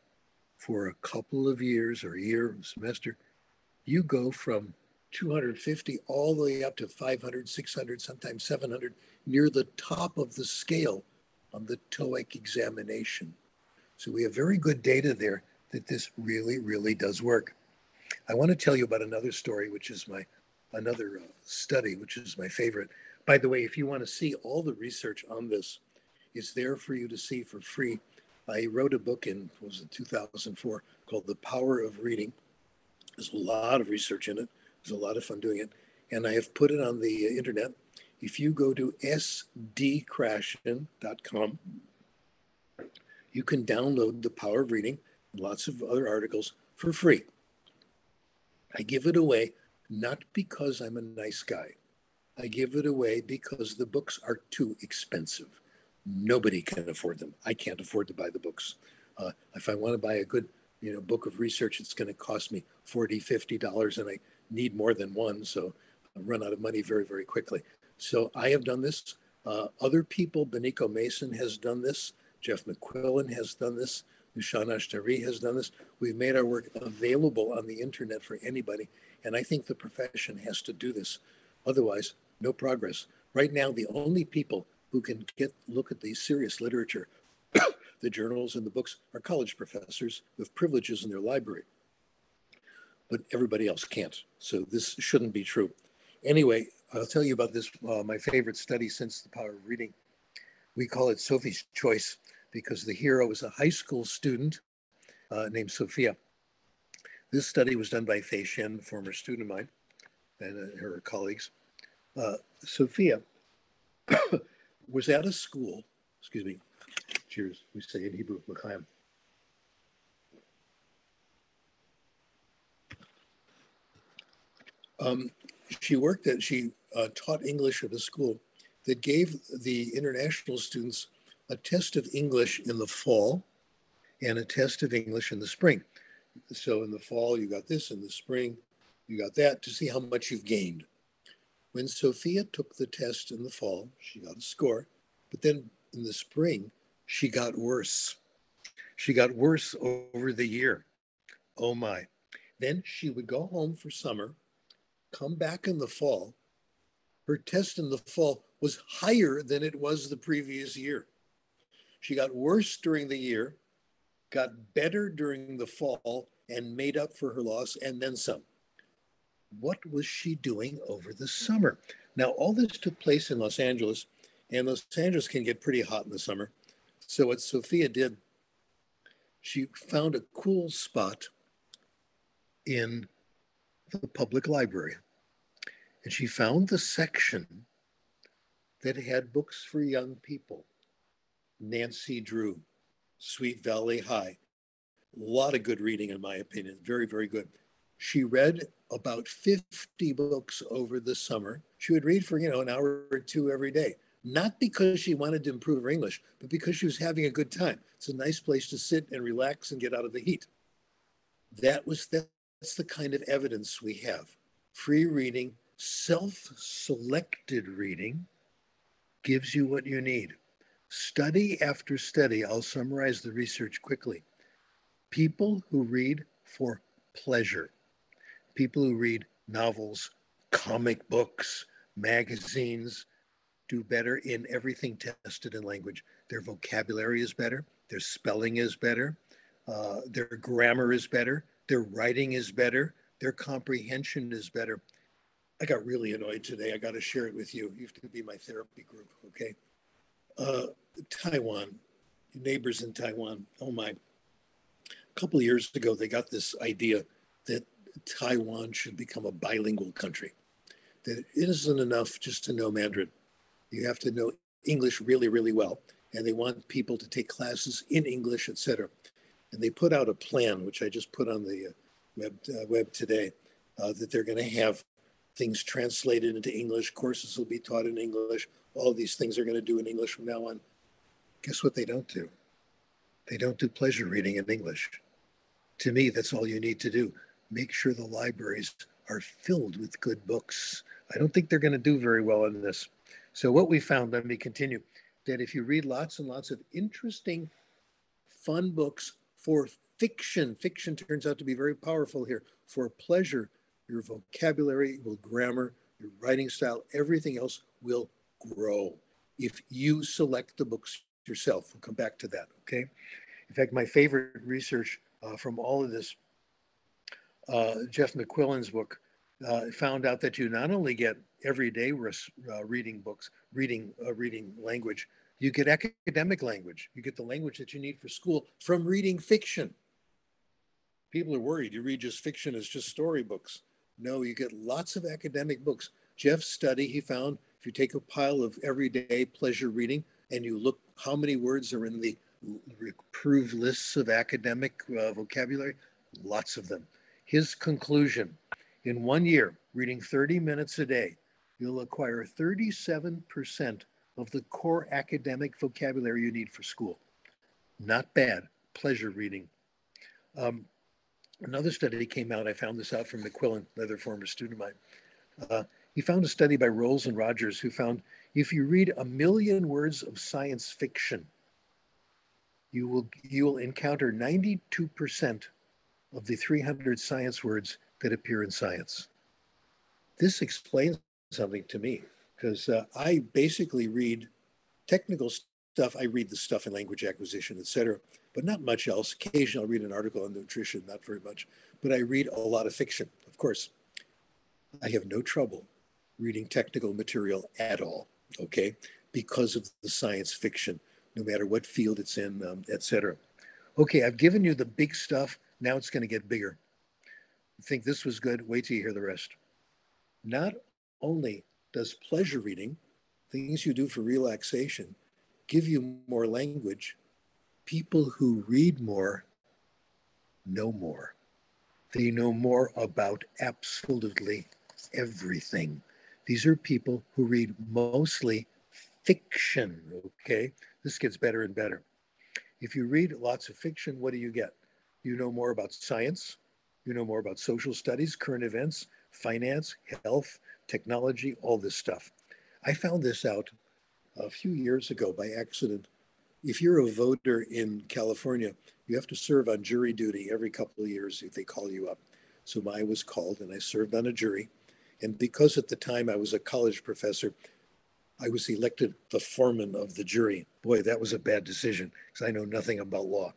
for a couple of years or a year, semester, you go from 250 all the way up to 500, 600, sometimes 700, near the top of the scale on the TOEIC examination. So we have very good data there that this really, really does work. I want to tell you about another story, which is my another uh, study, which is my favorite. By the way, if you want to see all the research on this, it's there for you to see for free. I wrote a book in was it 2004 called The Power of Reading. There's a lot of research in it. There's a lot of fun doing it, and I have put it on the uh, internet. If you go to sdkrashen.com, you can download The Power of Reading lots of other articles for free. I give it away not because I'm a nice guy. I give it away because the books are too expensive. Nobody can afford them. I can't afford to buy the books. Uh, if I want to buy a good, you know, book of research, it's going to cost me 40, 50 dollars, and I need more than one, so I run out of money very, very quickly. So I have done this. Uh, other people, Beniko Mason has done this. Jeff McQuillan has done this. Nooshan Ashtari has done this. We've made our work available on the internet for anybody. And I think the profession has to do this. Otherwise, no progress. Right now, the only people who can get look at the serious literature, [coughs] the journals and the books, are college professors with privileges in their library. But everybody else can't. So this shouldn't be true. Anyway, I'll tell you about this, uh, my favorite study since The Power of Reading. We call it Sophie's Choice because the hero is a high school student uh, named Sophia. This study was done by Fay Shin, former student of mine, and uh, her colleagues. Uh, Sophia [coughs] was at a school, excuse me, cheers, we say in Hebrew, l'chaim. Um, she worked at, she uh, taught English at a school that gave the international students a test of English in the fall and a test of English in the spring. So in the fall, you got this, in the spring, you got that to see how much you've gained. When Sophia took the test in the fall, she got a score, but then in the spring, she got worse. She got worse over the year. Oh my. Then she would go home for summer, come back in the fall. Her test in the fall was higher than it was the previous year. She got worse during the year, got better during the fall, and made up for her loss and then some. What was she doing over the summer? Now, all this took place in Los Angeles, and Los Angeles can get pretty hot in the summer. So, what Sophia did, she found a cool spot in the public library. And she found the section that had books for young people. Nancy Drew, Sweet Valley High. A lot of good reading, in my opinion. Very, very good. She read about 50 books over the summer. She would read for, you know, an hour or two every day, not because she wanted to improve her English, but because she was having a good time. It's a nice place to sit and relax and get out of the heat. That was the, that's the kind of evidence we have. Free reading, self-selected reading gives you what you need. Study after study, I'll summarize the research quickly. People who read for pleasure. People who read novels, comic books, magazines do better in everything tested in language. Their vocabulary is better, their spelling is better, uh, their grammar is better, their writing is better, their comprehension is better. I got really annoyed today. I got to share it with you. You have to be my therapy group, okay? Uh, Taiwan, neighbors in Taiwan. Oh my. A couple of years ago, they got this idea that Taiwan should become a bilingual country, that it isn't enough just to know Mandarin. You have to know English really, really well. And they want people to take classes in English, etc. And they put out a plan, which I just put on the uh, web, uh, web today, uh, that they're going to have things translated into English. Courses will be taught in English. All these things are going to do in English from now on. Guess what they don't do? They don't do pleasure reading in English. To me, that's all you need to do. Make sure the libraries are filled with good books. I don't think they're going to do very well in this. So, what we found, let me continue, that if you read lots and lots of interesting, fun books for fiction, fiction turns out to be very powerful here. For pleasure, your vocabulary, your grammar, your writing style, everything else will grow if you select the books yourself. We'll come back to that, okay? In fact, my favorite research uh, from all of this, uh, Jeff McQuillan's book, uh, found out that you not only get everyday res- uh, reading books, reading uh, reading language, you get academic language. You get the language that you need for school from reading fiction. People are worried you read just fiction as just storybooks. No, you get lots of academic books. Jeff's study, he found if you take a pile of everyday pleasure reading and you look how many words are in the approved lists of academic uh, vocabulary, lots of them. His conclusion in one year, reading 30 minutes a day, you'll acquire 37% of the core academic vocabulary you need for school. Not bad, pleasure reading. Um, another study came out, I found this out from McQuillan, another former student of mine. Uh, he found a study by Rolls and Rodgers who found if you read a million words of science fiction, you will, you will encounter 92% of the 300 science words that appear in science. This explains something to me because uh, I basically read technical stuff. I read the stuff in language acquisition, et cetera, but not much else. Occasionally, I'll read an article on nutrition, not very much, but I read a lot of fiction. Of course, I have no trouble reading technical material at all, okay, because of the science fiction, no matter what field it's in, um, et cetera. Okay, I've given you the big stuff. Now it's going to get bigger I think this was good, wait till you hear the rest. Not only does pleasure reading, things you do for relaxation, give you more language, people who read more know more. They know more about absolutely everything. These are people who read mostly fiction, okay? This gets better and better. If you read lots of fiction, what do you get? You know more about science, you know more about social studies, current events, finance, health, technology, all this stuff. I found this out a few years ago by accident. If you're a voter in California, you have to serve on jury duty every couple of years if they call you up. So I was called and I served on a jury. And because at the time I was a college professor, I was elected the foreman of the jury. Boy, that was a bad decision because I know nothing about law.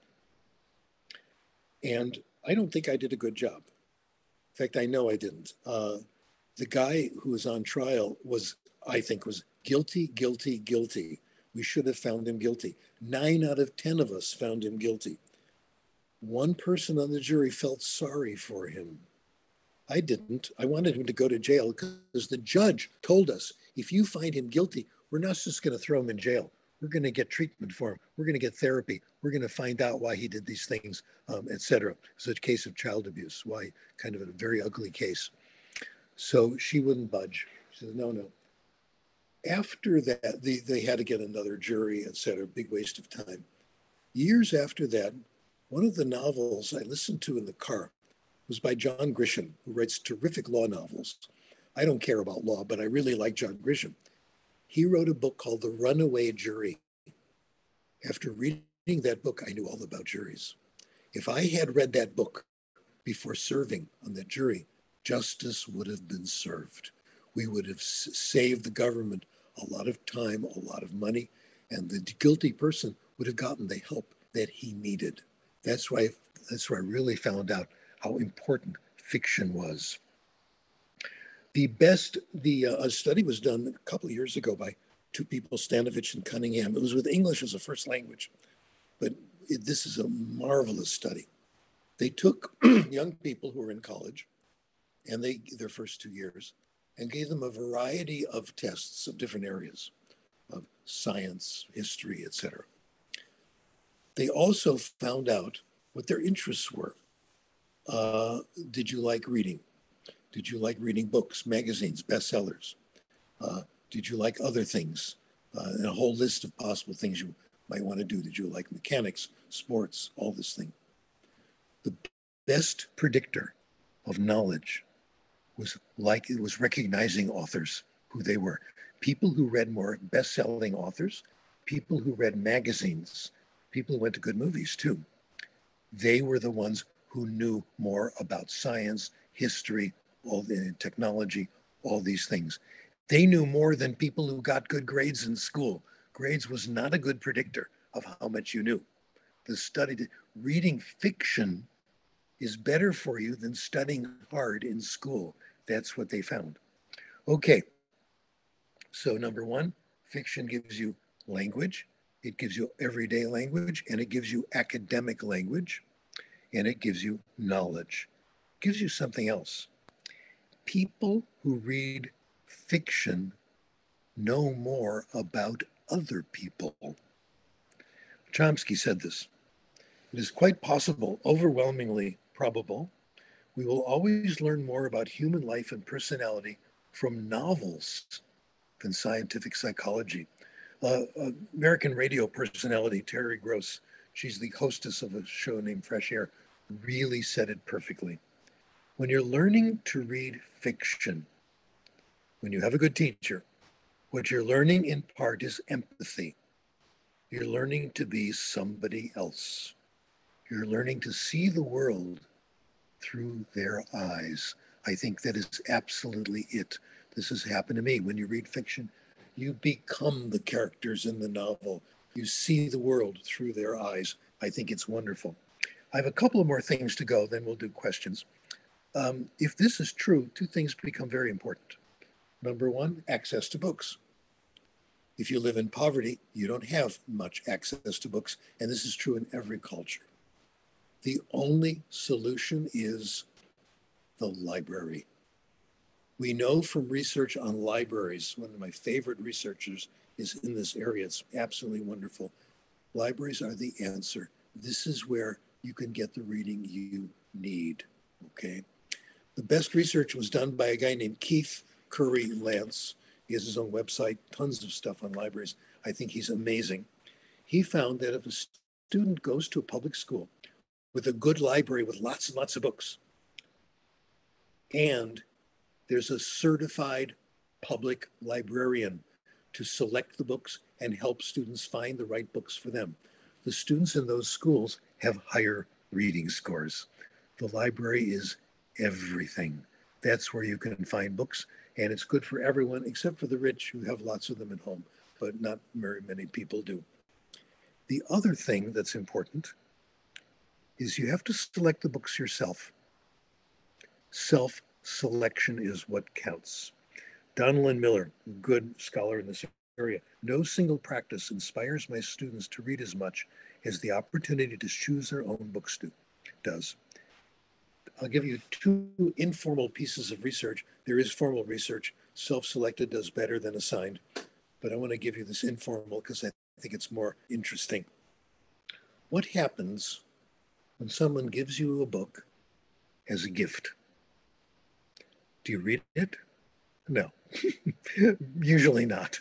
And I don't think I did a good job. In fact, I know I didn't. Uh, the guy who was on trial was, I think, was guilty, guilty, guilty. We should have found him guilty. Nine out of 10 of us found him guilty. One person on the jury felt sorry for him. I didn't. I wanted him to go to jail because the judge told us if you find him guilty, we're not just going to throw him in jail. We're going to get treatment for him. We're going to get therapy. We're going to find out why he did these things, um, etc. It's a case of child abuse. Why? Kind of a very ugly case. So she wouldn't budge. She said, no, no. After that, they, they had to get another jury, etc. Big waste of time. Years after that, one of the novels I listened to in the car was by John Grisham, who writes terrific law novels. I don't care about law, but I really like John Grisham. He wrote a book called The Runaway Jury. After reading that book, I knew all about juries. If I had read that book before serving on that jury, justice would have been served. We would have saved the government a lot of time, a lot of money, and the guilty person would have gotten the help that he needed. That's why that's where I really found out how important fiction was. The best, the uh, study was done a couple of years ago by two people, Stanovich and Cunningham. It was with English as a first language, but it, this is a marvelous study. They took [clears throat] young people who were in college, and they their first two years, and gave them a variety of tests of different areas of science, history, etc. They also found out what their interests were. Uh, did you like reading? Did you like reading books, magazines, bestsellers? Uh, did you like other things? Uh, and a whole list of possible things you might want to do. Did you like mechanics, sports, all this thing? The best predictor of knowledge was like it was recognizing authors who they were. People who read more best-selling authors, people who read magazines, people who went to good movies too. They were the ones who knew more about science, history, all the technology, all these things. They knew more than people who got good grades in school. Grades was not a good predictor of how much you knew. The study, reading fiction is better for you than studying hard in school. That's what they found. Okay, so number one, fiction gives you language, it gives you everyday language, and it gives you academic language, and it gives you knowledge. It gives you something else. People who read fiction know more about other people. Chomsky said this. It is quite possible, overwhelmingly probable, we will always learn more about human life and personality from novels than scientific psychology. Uh, uh, American radio personality Terry Gross, she's the hostess of a show named Fresh Air, really said it perfectly. When you're learning to read fiction, when you have a good teacher, what you're learning in part is empathy. You're learning to be somebody else. You're learning to see the world through their eyes. I think that is absolutely it. This has happened to me. When you read fiction, you become the characters in the novel. You see the world through their eyes. I think it's wonderful. I have a couple of more things to go, then we'll do questions. Um, if this is true, two things become very important. Number one, access to books. If you live in poverty, you don't have much access to books, and this is true in every culture. The only solution is the library. We know from research on libraries, one of my favorite researchers is in this area. It's absolutely wonderful. Libraries are the answer. This is where you can get the reading you need. Okay. The best research was done by a guy named Keith Curry Lance. He has his own website, tons of stuff on libraries. I think he's amazing. He found that if a student goes to a public school with a good library with lots and lots of books, and there's a certified public librarian to select the books and help students find the right books for them. The students in those schools have higher reading scores. The library is everything. That's where you can find books and it's good for everyone except for the rich who have lots of them at home, but not very many people do. The other thing that's important is you have to select the books yourself. Self selection is what counts. Donalyn Miller, good scholar in this area, no single practice inspires my students to read as much as the opportunity to choose their own books do, does. I'll give you two informal pieces of research. There is formal research. Self-selected does better than assigned, but I want to give you this informal because I think it's more interesting. What happens when someone gives you a book as a gift? Do you read it? No, [laughs] usually not.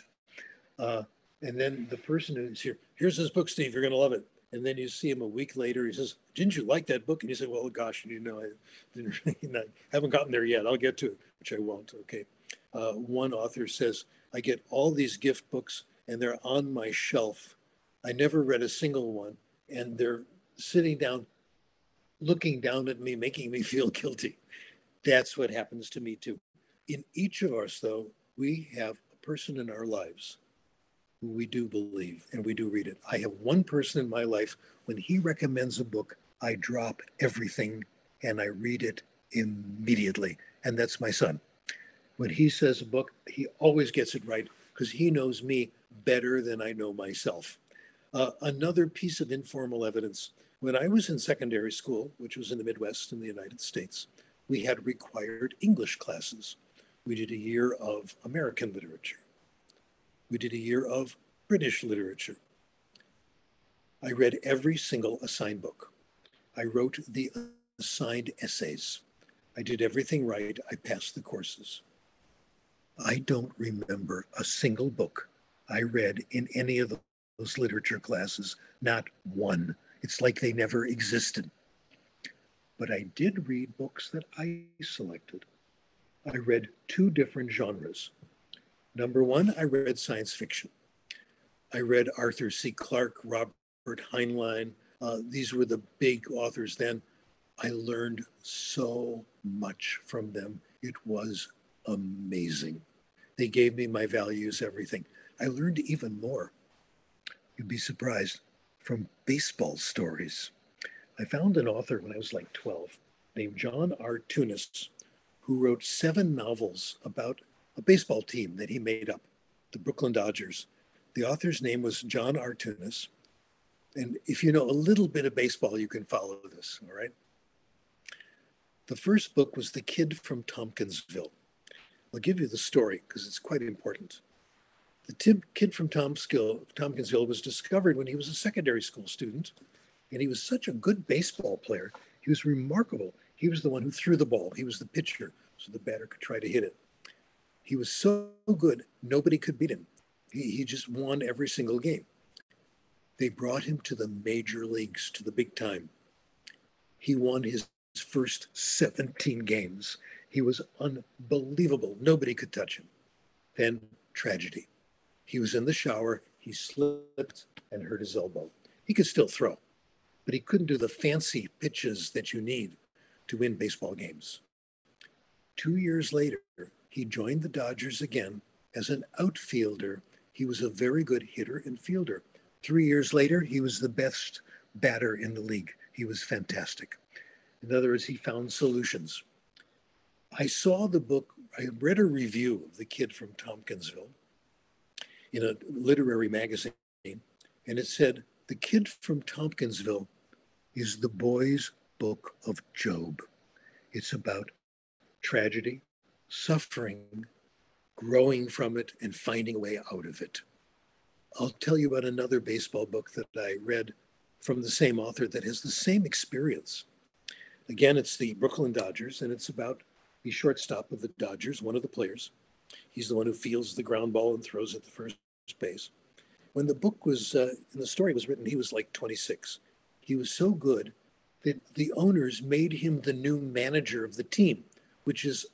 Uh, and then the person who's here, here's this book, Steve, you're going to love it. And then you see him a week later. He says, "Didn't you like that book?" And you say, "Well, gosh, you know, I didn't [laughs] really, haven't gotten there yet. I'll get to it, which I won't." Okay. Uh, one author says, "I get all these gift books, and they're on my shelf. I never read a single one, and they're sitting down looking down at me, making me [laughs] feel guilty. That's what happens to me too. In each of us, though, we have a person in our lives we do believe and we do read it. I have one person in my life, when he recommends a book, I drop everything and I read it immediately. And that's my son. When he says a book, he always gets it right because he knows me better than I know myself. Uh, another piece of informal evidence when I was in secondary school, which was in the Midwest in the United States, we had required English classes. We did a year of American literature. We did a year of British literature. I read every single assigned book. I wrote the assigned essays. I did everything right. I passed the courses. I don't remember a single book I read in any of those literature classes, not one. It's like they never existed. But I did read books that I selected. I read two different genres. Number one, I read science fiction. I read Arthur C. Clarke, Robert Heinlein. Uh, these were the big authors then. I learned so much from them. It was amazing. They gave me my values, everything. I learned even more. You'd be surprised from baseball stories. I found an author when I was like 12 named John R. Tunis, who wrote seven novels about a baseball team that he made up, the Brooklyn Dodgers. The author's name was John R. Tunis. And if you know a little bit of baseball, you can follow this, all right? The first book was The Kid from Tompkinsville. I'll give you the story because it's quite important. The kid from Tompkinsville was discovered when he was a secondary school student, and he was such a good baseball player. He was remarkable. He was the one who threw the ball. He was the pitcher, so the batter could try to hit it. He was so good, nobody could beat him. He, he just won every single game. They brought him to the major leagues, to the big time. He won his first 17 games. He was unbelievable. Nobody could touch him. Then tragedy. He was in the shower, he slipped and hurt his elbow. He could still throw, but he couldn't do the fancy pitches that you need to win baseball games. Two years later, he joined the Dodgers again as an outfielder. He was a very good hitter and fielder. Three years later, he was the best batter in the league. He was fantastic. In other words, he found solutions. I saw the book, I read a review of The Kid from Tompkinsville in a literary magazine, and it said, The Kid from Tompkinsville is the boy's book of Job. It's about tragedy, suffering, growing from it, and finding a way out of it. I'll tell you about another baseball book that I read from the same author that has the same experience. Again, it's the Brooklyn Dodgers, and it's about the shortstop of the Dodgers, one of the players. He's the one who fields the ground ball and throws it the first base. When the book was, uh, and the story was written, he was like 26. He was so good that the owners made him the new manager of the team, which is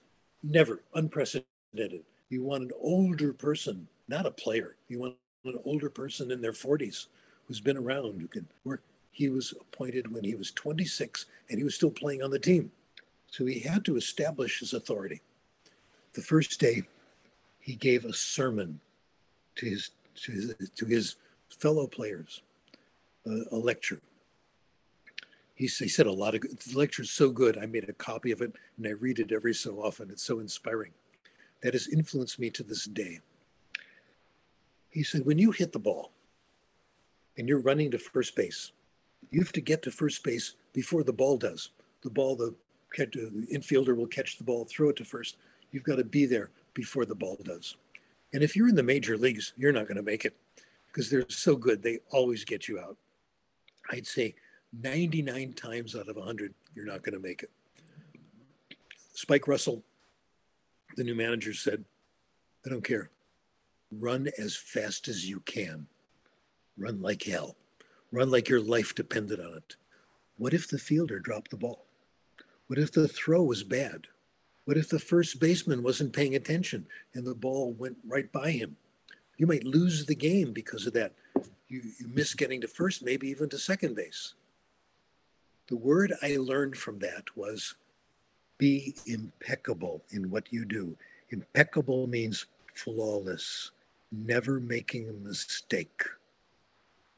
never unprecedented. You want an older person, not a player. You want an older person in their 40s who's been around, who can work. He was appointed when he was 26 and he was still playing on the team. So he had to establish his authority. The first day, he gave a sermon to his to his, to his fellow players, a lecture. He, he said a lot of the lecture is so good. I made a copy of it and I read it every so often. It's so inspiring. That has influenced me to this day. He said, when you hit the ball and you're running to first base, you have to get to first base before the ball does. The ball, the uh, the infielder will catch the ball, throw it to first. You've got to be there before the ball does. And if you're in the major leagues, you're not going to make it because they're so good. They always get you out. I'd say 99 times out of 100, you're not going to make it. Spike Russell, the new manager, said, I don't care. Run as fast as you can. Run like hell. Run like your life depended on it. What if the fielder dropped the ball? What if the throw was bad? What if the first baseman wasn't paying attention and the ball went right by him? You might lose the game because of that. You, you miss getting to first, maybe even to second base. The word I learned from that was be impeccable in what you do. Impeccable means flawless, never making a mistake.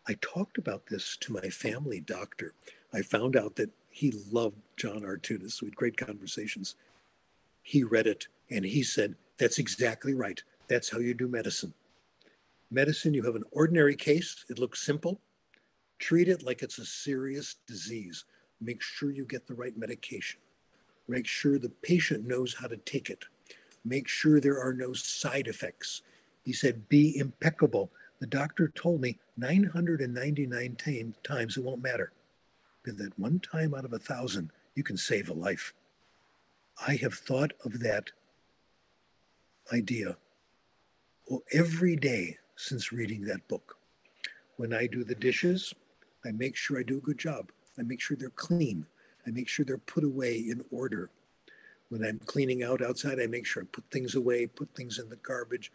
I talked about this to my family doctor. I found out that he loved John R. Tunis. We had great conversations. He read it and he said, That's exactly right. That's how you do medicine. Medicine, you have an ordinary case, it looks simple. Treat it like it's a serious disease. Make sure you get the right medication. Make sure the patient knows how to take it. Make sure there are no side effects. He said, be impeccable. The doctor told me 999 times it won't matter. But that one time out of a thousand, you can save a life. I have thought of that idea every day since reading that book. When I do the dishes, I make sure I do a good job. I make sure they're clean. I make sure they're put away in order. When I'm cleaning out outside, I make sure I put things away, put things in the garbage,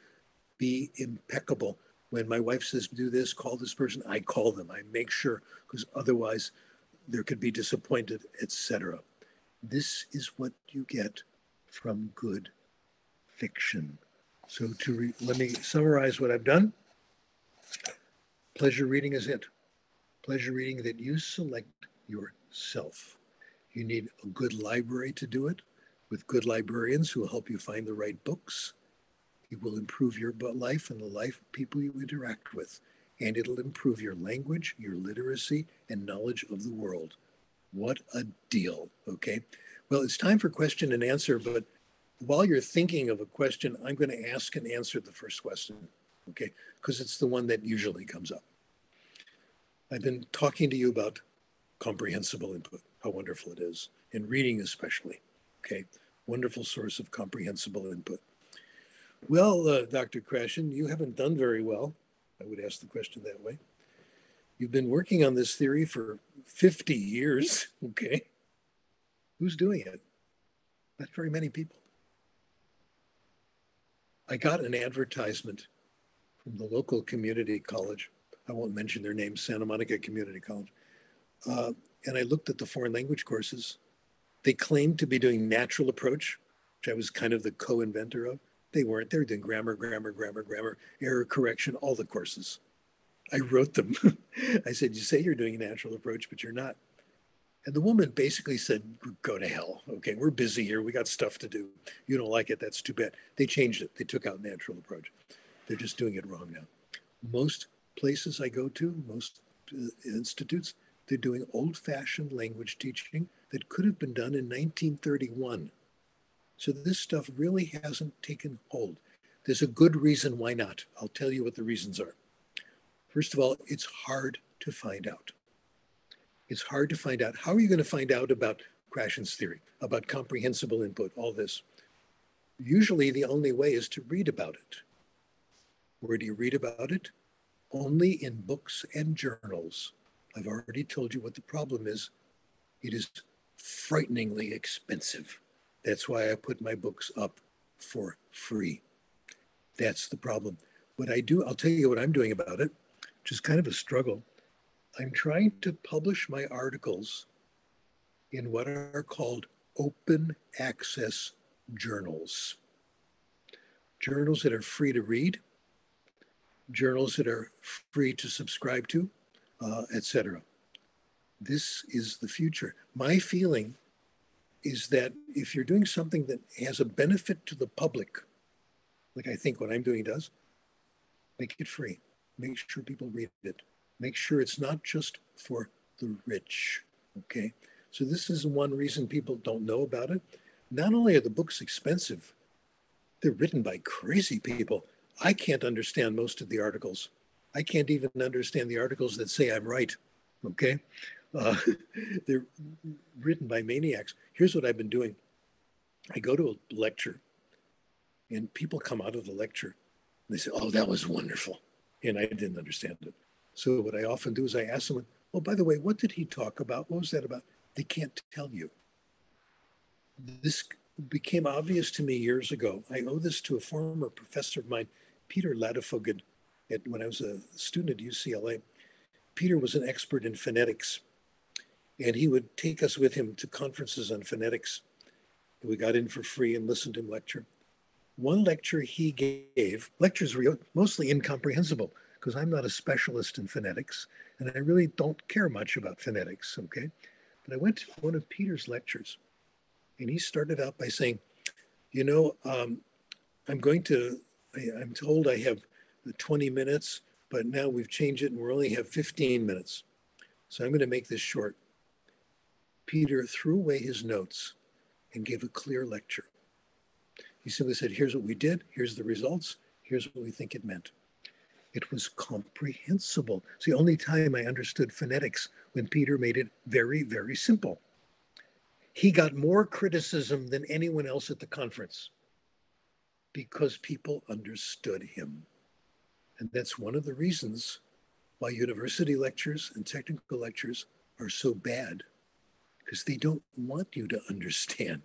be impeccable. When my wife says, do this, call this person, I call them. I make sure, because otherwise there could be disappointed, etc. This is what you get from good fiction. So to re- let me summarize what I've done. Pleasure reading is it. Pleasure reading that you select yourself. You need a good library to do it with good librarians who will help you find the right books. It will improve your life and the life of people you interact with. And it'll improve your language, your literacy, and knowledge of the world. What a deal. Okay. Well, it's time for question and answer, but while you're thinking of a question, I'm going to ask and answer the first question, okay? Because it's the one that usually comes up. I've been talking to you about comprehensible input, how wonderful it is, in reading especially, okay? Wonderful source of comprehensible input. Well, uh, Dr. Krashen, you haven't done very well. I would ask the question that way. You've been working on this theory for 50 years, [laughs] okay? Who's doing it? Not very many people. I got an advertisement from the local community college. I won't mention their name, Santa Monica Community College. Uh, and I looked at the foreign language courses. They claimed to be doing natural approach, which I was kind of the co inventor of. They weren't. They were doing grammar, grammar, grammar, grammar, error correction, all the courses. I wrote them. [laughs] I said, You say you're doing a natural approach, but you're not. And the woman basically said, Go to hell. Okay, we're busy here. We got stuff to do. You don't like it. That's too bad. They changed it. They took out natural approach. They're just doing it wrong now. Most places I go to, most uh, institutes, they're doing old fashioned language teaching that could have been done in 1931. So this stuff really hasn't taken hold. There's a good reason why not. I'll tell you what the reasons are. First of all, it's hard to find out it's hard to find out. How are you going to find out about Krashen's theory, about comprehensible input, all this? Usually the only way is to read about it. Where do you read about it? Only in books and journals. I've already told you what the problem is. It is frighteningly expensive. That's why I put my books up for free. That's the problem. What I do, I'll tell you what I'm doing about it, which is kind of a struggle. I'm trying to publish my articles in what are called open access journals. Journals that are free to read, journals that are free to subscribe to, uh, etc. This is the future. My feeling is that if you're doing something that has a benefit to the public, like I think what I'm doing does, make it free. Make sure people read it make sure it's not just for the rich. Okay. So this is one reason people don't know about it. Not only are the books expensive, they're written by crazy people. I can't understand most of the articles. I can't even understand the articles that say I'm right. Okay. Uh, [laughs] they're written by maniacs. Here's what I've been doing I go to a lecture, and people come out of the lecture and they say, Oh, that was wonderful. And I didn't understand it. So what I often do is I ask someone, "Oh, by the way, what did he talk about? What was that about?" They can't tell you. This became obvious to me years ago. I owe this to a former professor of mine, Peter Ladefoged, when I was a student at UCLA. Peter was an expert in phonetics. And he would take us with him to conferences on phonetics. And We got in for free and listened to him lecture. One lecture he gave, lectures were mostly incomprehensible because I'm not a specialist in phonetics and I really don't care much about phonetics, okay? But I went to one of Peter's lectures and he started out by saying, you know, um, I'm going to, I, I'm told I have 20 minutes, but now we've changed it and we only have 15 minutes. So I'm going to make this short. Peter threw away his notes and gave a clear lecture. He simply said, here's what we did, here's the results, here's what we think it meant. It was comprehensible. It's the only time I understood phonetics when Peter made it very, very simple. He got more criticism than anyone else at the conference because people understood him. And that's one of the reasons why university lectures and technical lectures are so bad, because they don't want you to [laughs] understand.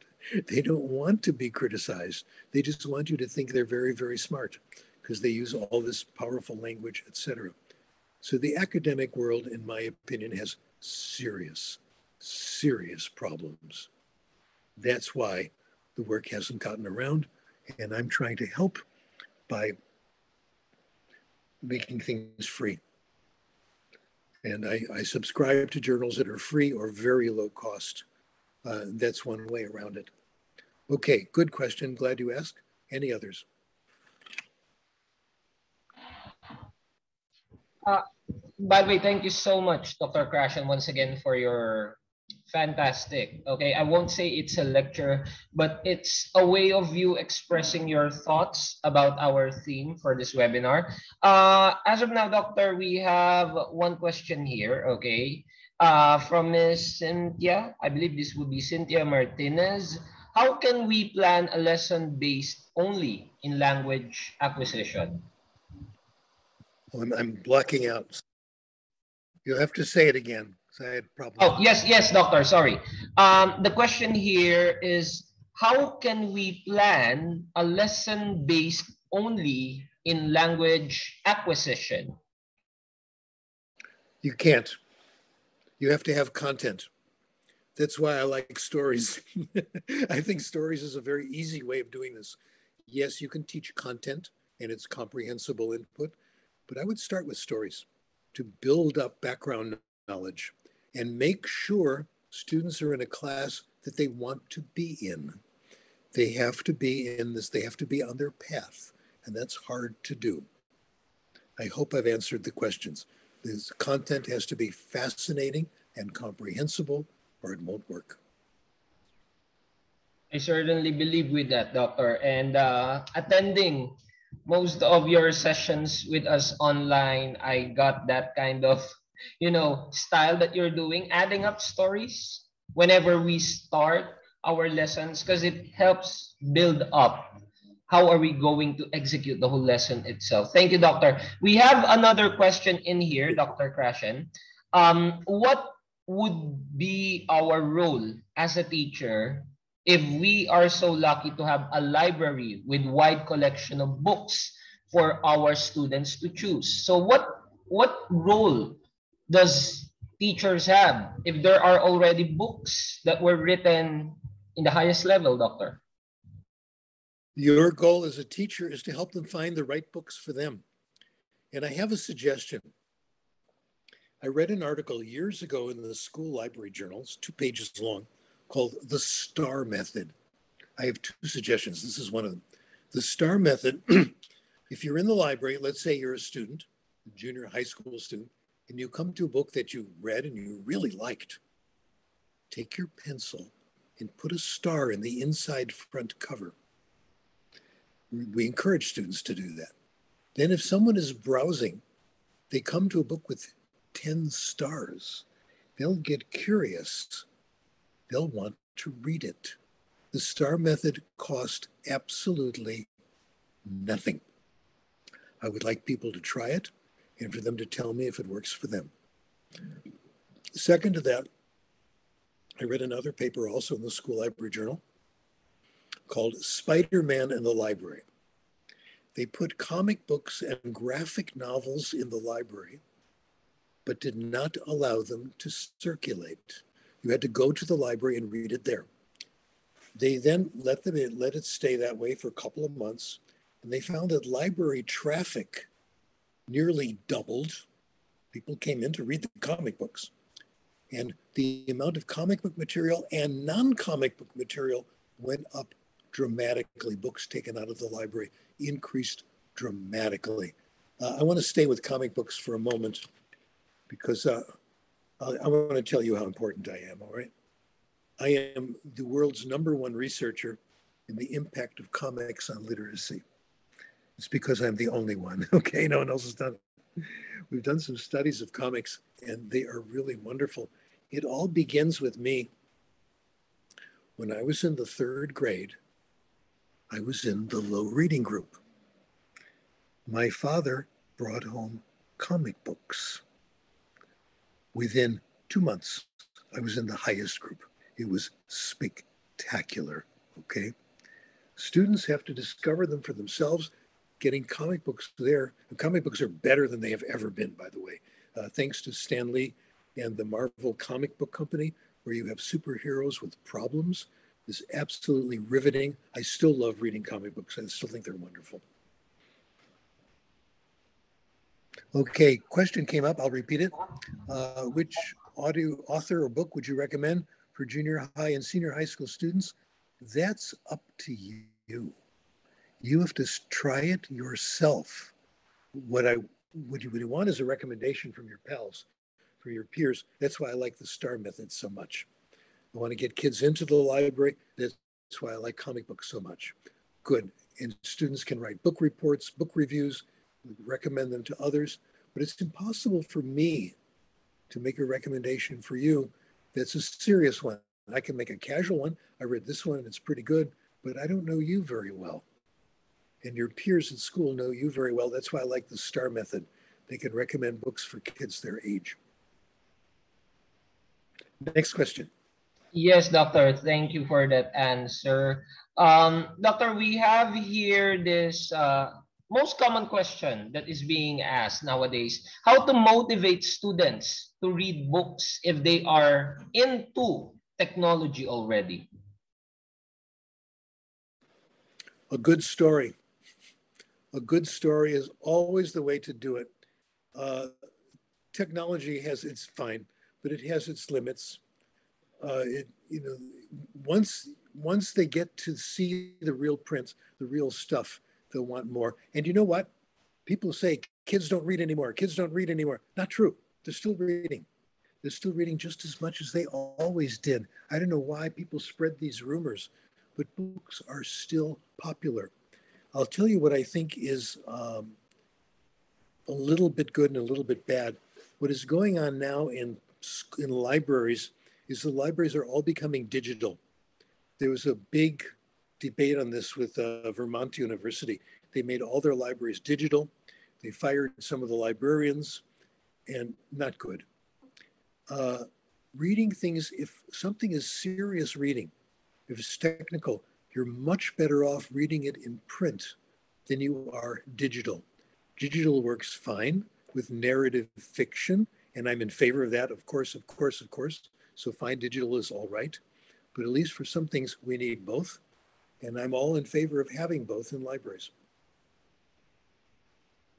They don't want to be criticized. They just want you to think they're very, very smart because they use all this powerful language, etc. So the academic world, in my opinion, has serious, serious problems. That's why the work hasn't gotten around, and I'm trying to help by making things free. And I, I subscribe to journals that are free or very low cost. Uh, that's one way around it. Okay, good question. Glad you asked. Any others? Uh, by the way, thank you so much, Dr. Krashen, once again for your fantastic. Okay, I won't say it's a lecture, but it's a way of you expressing your thoughts about our theme for this webinar. Uh, as of now, Doctor, we have one question here. Okay, uh, from Ms. Cynthia. I believe this would be Cynthia Martinez. How can we plan a lesson based only in language acquisition? I'm, blocking out. You'll have to say it again. So I had problems. Oh, yes, yes, doctor. Sorry. Um, the question here is how can we plan a lesson based only in language acquisition? You can't. You have to have content. That's why I like stories. [laughs] I think stories is a very easy way of doing this. Yes, you can teach content and it's comprehensible input, but I would start with stories to build up background knowledge and make sure students are in a class that they want to be in. They have to be in this, they have to be on their path, and that's hard to do. I hope I've answered the questions. This content has to be fascinating and comprehensible, or it won't work. I certainly believe with that, Doctor. And uh, attending most of your sessions with us online, I got that kind of you know, style that you're doing, adding up stories whenever we start our lessons because it helps build up how are we going to execute the whole lesson itself. Thank you, Doctor. We have another question in here, Dr. Krashen. Um, what would be our role as a teacher if we are so lucky to have a library with wide collection of books for our students to choose? So what what role does teachers have if there are already books that were written in the highest level, doctor? Your goal as a teacher is to help them find the right books for them. And I have a suggestion. I read an article years ago in the school library journals, two pages long, called The STAR Method. I have two suggestions. This is one of them. The STAR Method, [clears throat] if you're in the library, let's say you're a student, a junior high school student, and you come to a book that you read and you really liked, take your pencil and put a star in the inside front cover. We encourage students to do that. Then, if someone is browsing, they come to a book with 10 stars, they'll get curious. They'll want to read it. The star method cost absolutely nothing. I would like people to try it and for them to tell me if it works for them. Second to that, I read another paper also in the School Library Journal called Spider Man in the Library. They put comic books and graphic novels in the library, but did not allow them to circulate. You had to go to the library and read it there. They then let them in, let it stay that way for a couple of months, and they found that library traffic nearly doubled. People came in to read the comic books. And the amount of comic book material and non comic book material went up dramatically. Books taken out of the library increased dramatically. Uh, I want to stay with comic books for a moment because uh, I, I want to tell you how important I am, all right? I am the world's number one researcher in the impact of comics on literacy. It's because I'm the only one, [laughs] okay? No one else has done it. We've done some studies of comics and they are really wonderful. It all begins with me. When I was in the third grade, I was in the low reading group. My father brought home comic books. Within two months, I was in the highest group. It was spectacular. Okay. Students have to discover them for themselves. Getting comic books there, the comic books are better than they have ever been, by the way. Uh, thanks to Stan Lee and the Marvel Comic Book Company, where you have superheroes with problems, is absolutely riveting. I still love reading comic books. I still think they're wonderful. Okay, question came up. I'll repeat it. Uh, which audio author or book would you recommend for junior high and senior high school students? That's up to you. You have to try it yourself. What I what you would want is a recommendation from your pals, from your peers. That's why I like the STAR method so much. I want to get kids into the library. That's why I like comic books so much. Good. And students can write book reports, book reviews, recommend them to others. But it's impossible for me to make a recommendation for you that's a serious one. I can make a casual one. I read this one and it's pretty good, but I don't know you very well. And your peers at school know you very well. That's why I like the STAR method. They can recommend books for kids their age. Next question. Yes, doctor. Thank you for that answer. Um, doctor, we have here this uh, most common question that is being asked nowadays. How to motivate students to read books if they are into technology already? A good story. A good story is always the way to do it. Uh, technology has its fine, but it has its limits uh, it, you know, once once they get to see the real prints, the real stuff, they'll want more. And you know what? People say kids don't read anymore. Kids don't read anymore. Not true. They're still reading. They're still reading just as much as they always did. I don't know why people spread these rumors, but books are still popular. I'll tell you what I think is um, a little bit good and a little bit bad. What is going on now in in libraries is the libraries are all becoming digital. There was a big debate on this with uh, Vermont University. They made all their libraries digital. They fired some of the librarians, and not good. Uh, reading things, if something is serious reading, if it's technical, you're much better off reading it in print than you are digital. Digital works fine with narrative fiction, and I'm in favor of that, of course, of course, of course. So fine digital is all right. But at least for some things, we need both. And I'm all in favor of having both in libraries.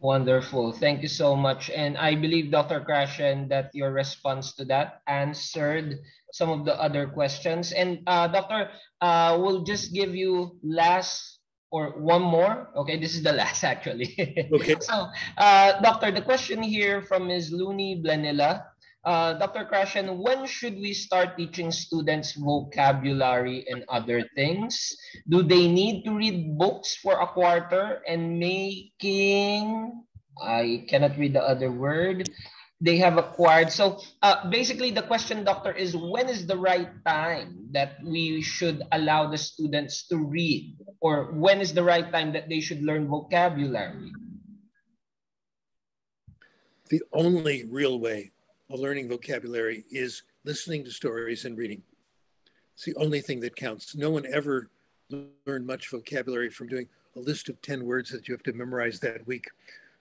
Wonderful. Thank you so much. And I believe, Dr. Krashen, that your response to that answered some of the other questions. And uh, Doctor, uh, we'll just give you last or one more. Okay, this is the [laughs] last actually. Okay. so, uh, Doctor, the question here from Ms. Looney Blanilla uh, Dr. Krashen, when should we start teaching students vocabulary and other things? Do they need to read books for a quarter and making, I cannot read the other word, they have acquired. So uh, basically the question, doctor, is when is the right time that we should allow the students to read? Or when is the right time that they should learn vocabulary? The only real way learning vocabulary is listening to stories and reading. It's the only thing that counts. No one ever learned much vocabulary from doing a list of 10 words that you have to memorize that week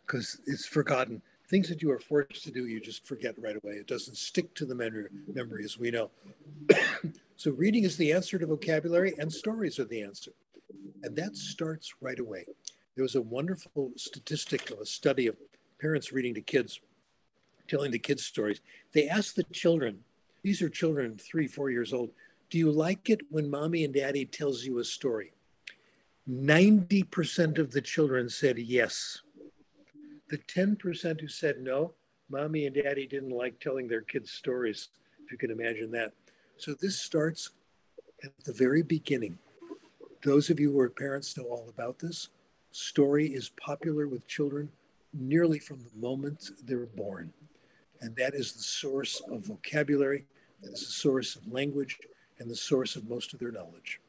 because it's forgotten. things that you are forced to do, you just forget right away. It doesn't stick to the memory, memory as we know. [coughs] so reading is the answer to vocabulary and stories are the answer. And that starts right away. There was a wonderful statistic of a study of parents reading to kids, telling the kids stories. They asked the children, these are children three, four years old, do you like it when mommy and daddy tells you a story? 90% of the children said yes. The 10% who said no, mommy and daddy didn't like telling their kids stories, if you can imagine that. So this starts at the very beginning. Those of you who are parents know all about this. Story is popular with children nearly from the moment they're born. And that is the source of vocabulary, that is the source of language, and the source of most of their knowledge.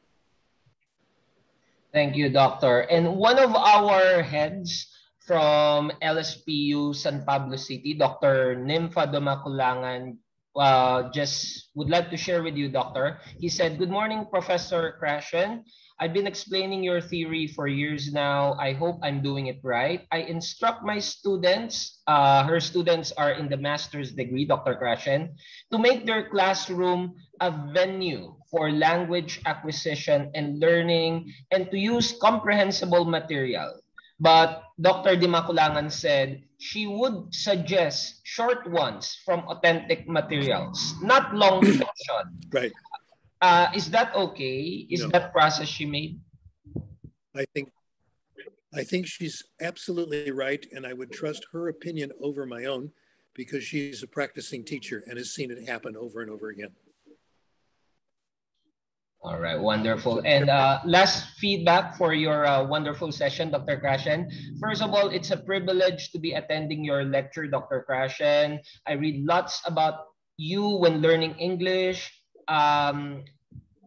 Thank you, Doctor. And one of our heads from LSPU San Pablo City, Dr. Nimfa Dimaculangan, uh, just would like to share with you, Doctor. He said, Good morning, Professor Krashen. I've been explaining your theory for years now. I hope I'm doing it right. I instruct my students, uh, her students are in the master's degree, Dr. Krashen, to make their classroom a venue for language acquisition and learning and to use comprehensible material. But Dr. Dimaculangan said she would suggest short ones from authentic materials, not long [clears throat] fiction. Right. Uh, is that okay? Is no. that process she made? I think I think she's absolutely right, and I would trust her opinion over my own because she's a practicing teacher and has seen it happen over and over again. All right, wonderful. And uh, last feedback for your uh, wonderful session, Dr. Krashen. First of all, it's a privilege to be attending your lecture, Dr. Krashen. I read lots about you when learning English. Um,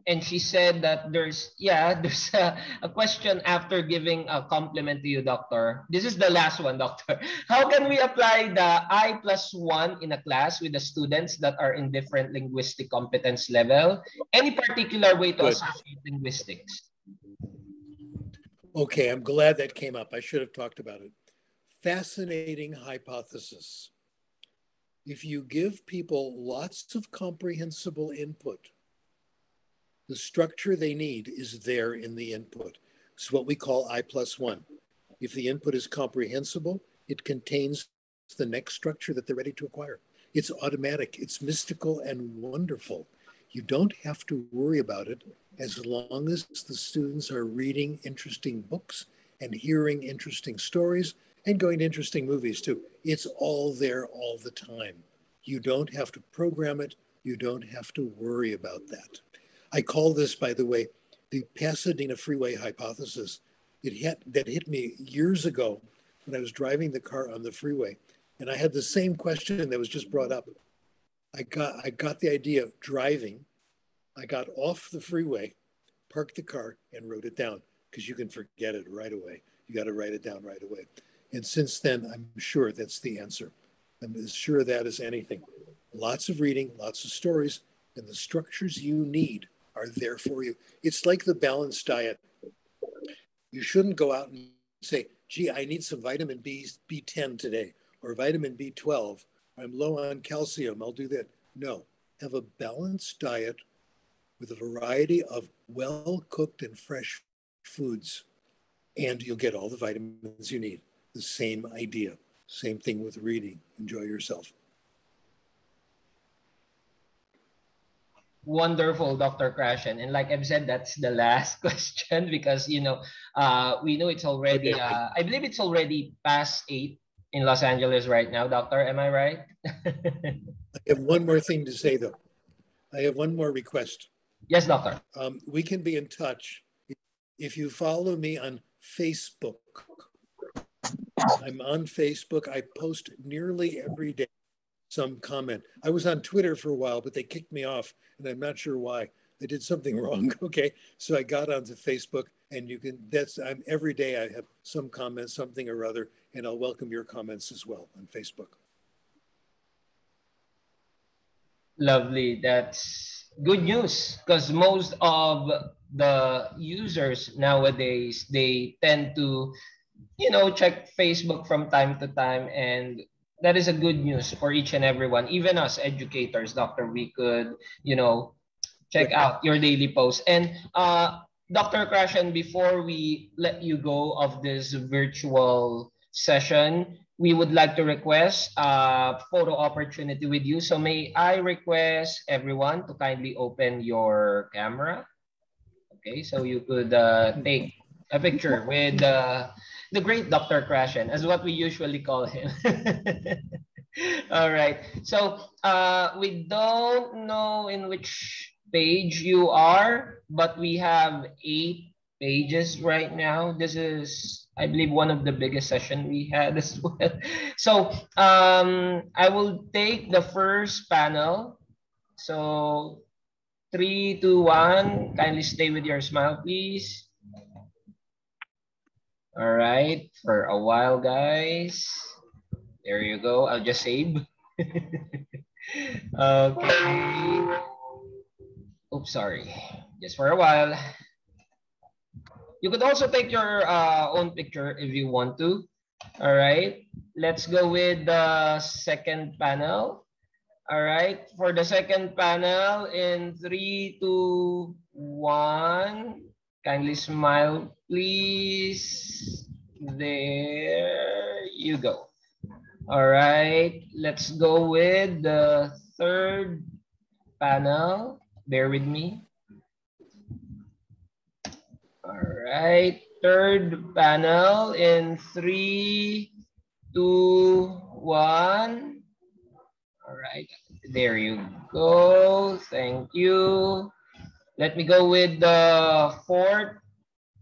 and she said that there's yeah [laughs] there's a, a, question after giving a compliment to you doctor. This is the last one [laughs] doctor. How can we apply the i plus one in a class with the students that are in different linguistic competence level? Any particular way to Good. associate linguistics? Okay i'm glad that came up. I should have talked about it. Fascinating hypothesis. If you give people lots of comprehensible input the structure they need is there in the input. It's what we call I plus one. If the input is comprehensible, it contains the next structure that they're ready to acquire. It's automatic, it's mystical and wonderful. You don't have to worry about it as long as the students are reading interesting books and hearing interesting stories and going to interesting movies too. It's all there all the time. You don't have to program it, you don't have to worry about that. I call this, by the way, the Pasadena Freeway hypothesis. It hit, that hit me years ago when I was driving the car on the freeway, and I had the same question that was just brought up. I got I got the idea of driving. I got off the freeway, parked the car, and wrote it down because you can forget it right away. You got to write it down right away. And since then, I'm sure that's the answer. I'm as sure of that as anything. Lots of reading, lots of stories, and the structures you need are there for you. It's like the balanced diet. You shouldn't go out and say, gee, I need some vitamin B, B10 today or vitamin B12. I'm low on calcium. I'll do that. No, have a balanced diet with a variety of well cooked and fresh foods, and you'll get all the vitamins you need. The same idea. Same thing with reading. Enjoy yourself. Wonderful, Dr. Krashen. And like I've said, that's the last [laughs] question because, you know, uh, we know it's already, okay. uh, I believe it's already past eight in Los Angeles right now, Doctor. Am I right? [laughs] I have one more thing to say, though. I have one more request. Yes, Doctor. Um, we can be in touch. If you follow me on Facebook, I'm on Facebook. I post nearly every day some comment. I was on Twitter for a while, but they kicked me off, and I'm not sure why. They did something [laughs] wrong. Okay, so I got onto Facebook, and you can. That's I'm every day. I have some comments, something or other, and I'll welcome your comments as well on Facebook. Lovely. That's good news because most of the users nowadays they tend to you know check facebook from time to time and that is a good news for each and everyone, even us educators, Doctor. We could, you know, check out your daily post. And uh, Dr. Krashen, before we let you go of this virtual session, we would like to request a photo opportunity with you. So may I request everyone to kindly open your camera. Okay, so you could uh, take a picture with uh, the great Dr. Krashen, as what we usually call him. [laughs] All right. So uh, we don't know in which page you are, but we have eight pages right now. This is, I believe, one of the biggest session we had as well. [laughs] So um, I will take the first panel. So three, two, one. Kindly stay with your smile, please. All right, for a while, guys. There you go. I'll just save. [laughs] okay. Oops, sorry. Just for a while. You could also take your uh, own picture if you want to. All right. Let's go with the second panel. All right. For the second panel, in three, two, one. Kindly smile, please. There you go. All right. Let's go with the third panel. Bear with me. All right, third panel in three, two, one. All right, there you go. Thank you. Let me go with the fourth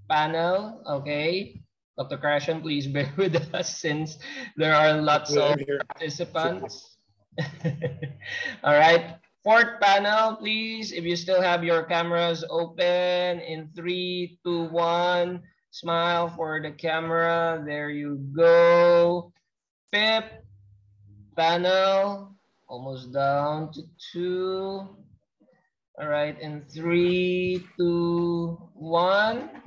panel, okay? Dr. Krashen, please bear [laughs] with us since there are lots of participants. [laughs] All right, Fourth panel, please. If you still have your cameras open in three, two, one. Smile for the camera. There you go. Fifth panel, almost down to two. All right, in three, two, one.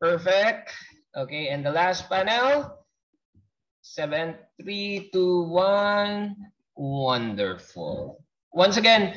Perfect. Okay, and the last panel, seven, three, two, one. Wonderful. Once again,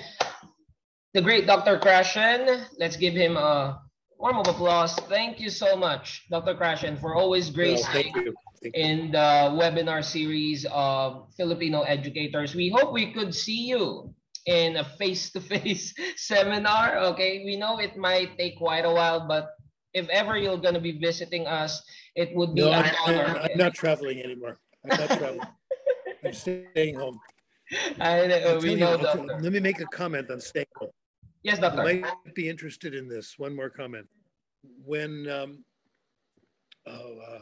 the great Dr. Krashen. Let's give him a warm of applause. Thank you so much, Dr. Krashen, for always gracing no, in the webinar series of Filipino educators. We hope we could see you in a face-to-face -face [laughs] seminar. Okay, we know it might take quite a while, but if ever you're going to be visiting us, it would be no, an I'm. I'm not traveling anymore. I'm not traveling. [laughs] I'm staying home. I know, we know, you, Let me make a comment on staying home. Yes, doctor. You might be interested in this. One more comment. When um, oh, uh,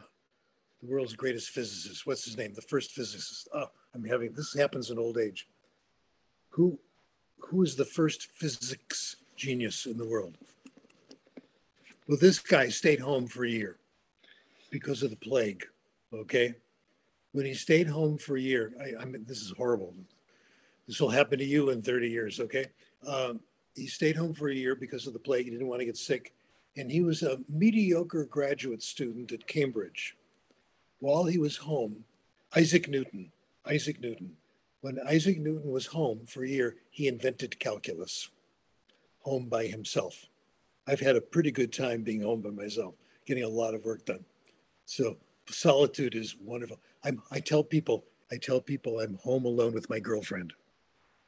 the world's greatest physicist, what's his name? The first physicist. Oh, I'm having this happens in old age. Who, who is the first physics genius in the world? Well, this guy stayed home for a year because of the plague. Okay, when he stayed home for a year, I, I mean, this is horrible. This will happen to you in 30 years, okay? Um, he stayed home for a year because of the plague. He didn't want to get sick. And he was a mediocre graduate student at Cambridge. While he was home, Isaac Newton, Isaac Newton, when Isaac Newton was home for a year, he invented calculus, home by himself. I've had a pretty good time being home by myself, getting a lot of work done. So solitude is wonderful. I'm, I tell people, I tell people I'm home alone with my girlfriend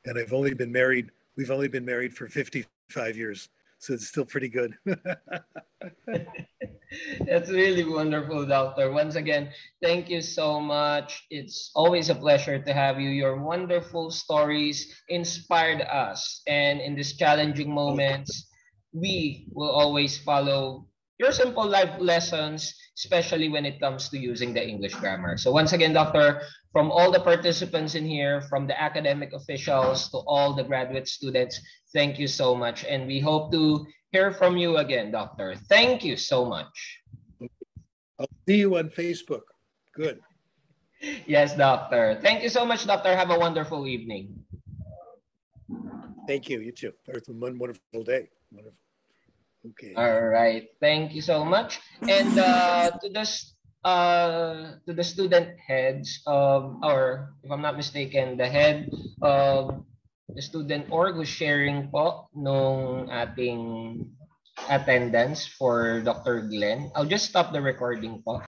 and I've only been married. We've only been married for 55 years, so it's still pretty good. [laughs] That's really wonderful, Doctor. Once again, thank you so much. It's always a pleasure to have you. Your wonderful stories inspired us, and in these challenging moments, we will always follow your simple life lessons, especially when it comes to using the English grammar. So once again, Doctor, from all the participants in here, from the academic officials to all the graduate students, thank you so much. And we hope to hear from you again, Doctor. Thank you so much. I'll see you on Facebook. Good. Yes, Doctor. Thank you so much, Doctor. Have a wonderful evening. Thank you. You too. Have a wonderful day. Wonderful. Okay. All right. Thank you so much. And uh, to the uh, to the student heads of, or if I'm not mistaken, the head of the student org who's sharing po nung ating attendance for Dr. Glen. I'll just stop the recording po.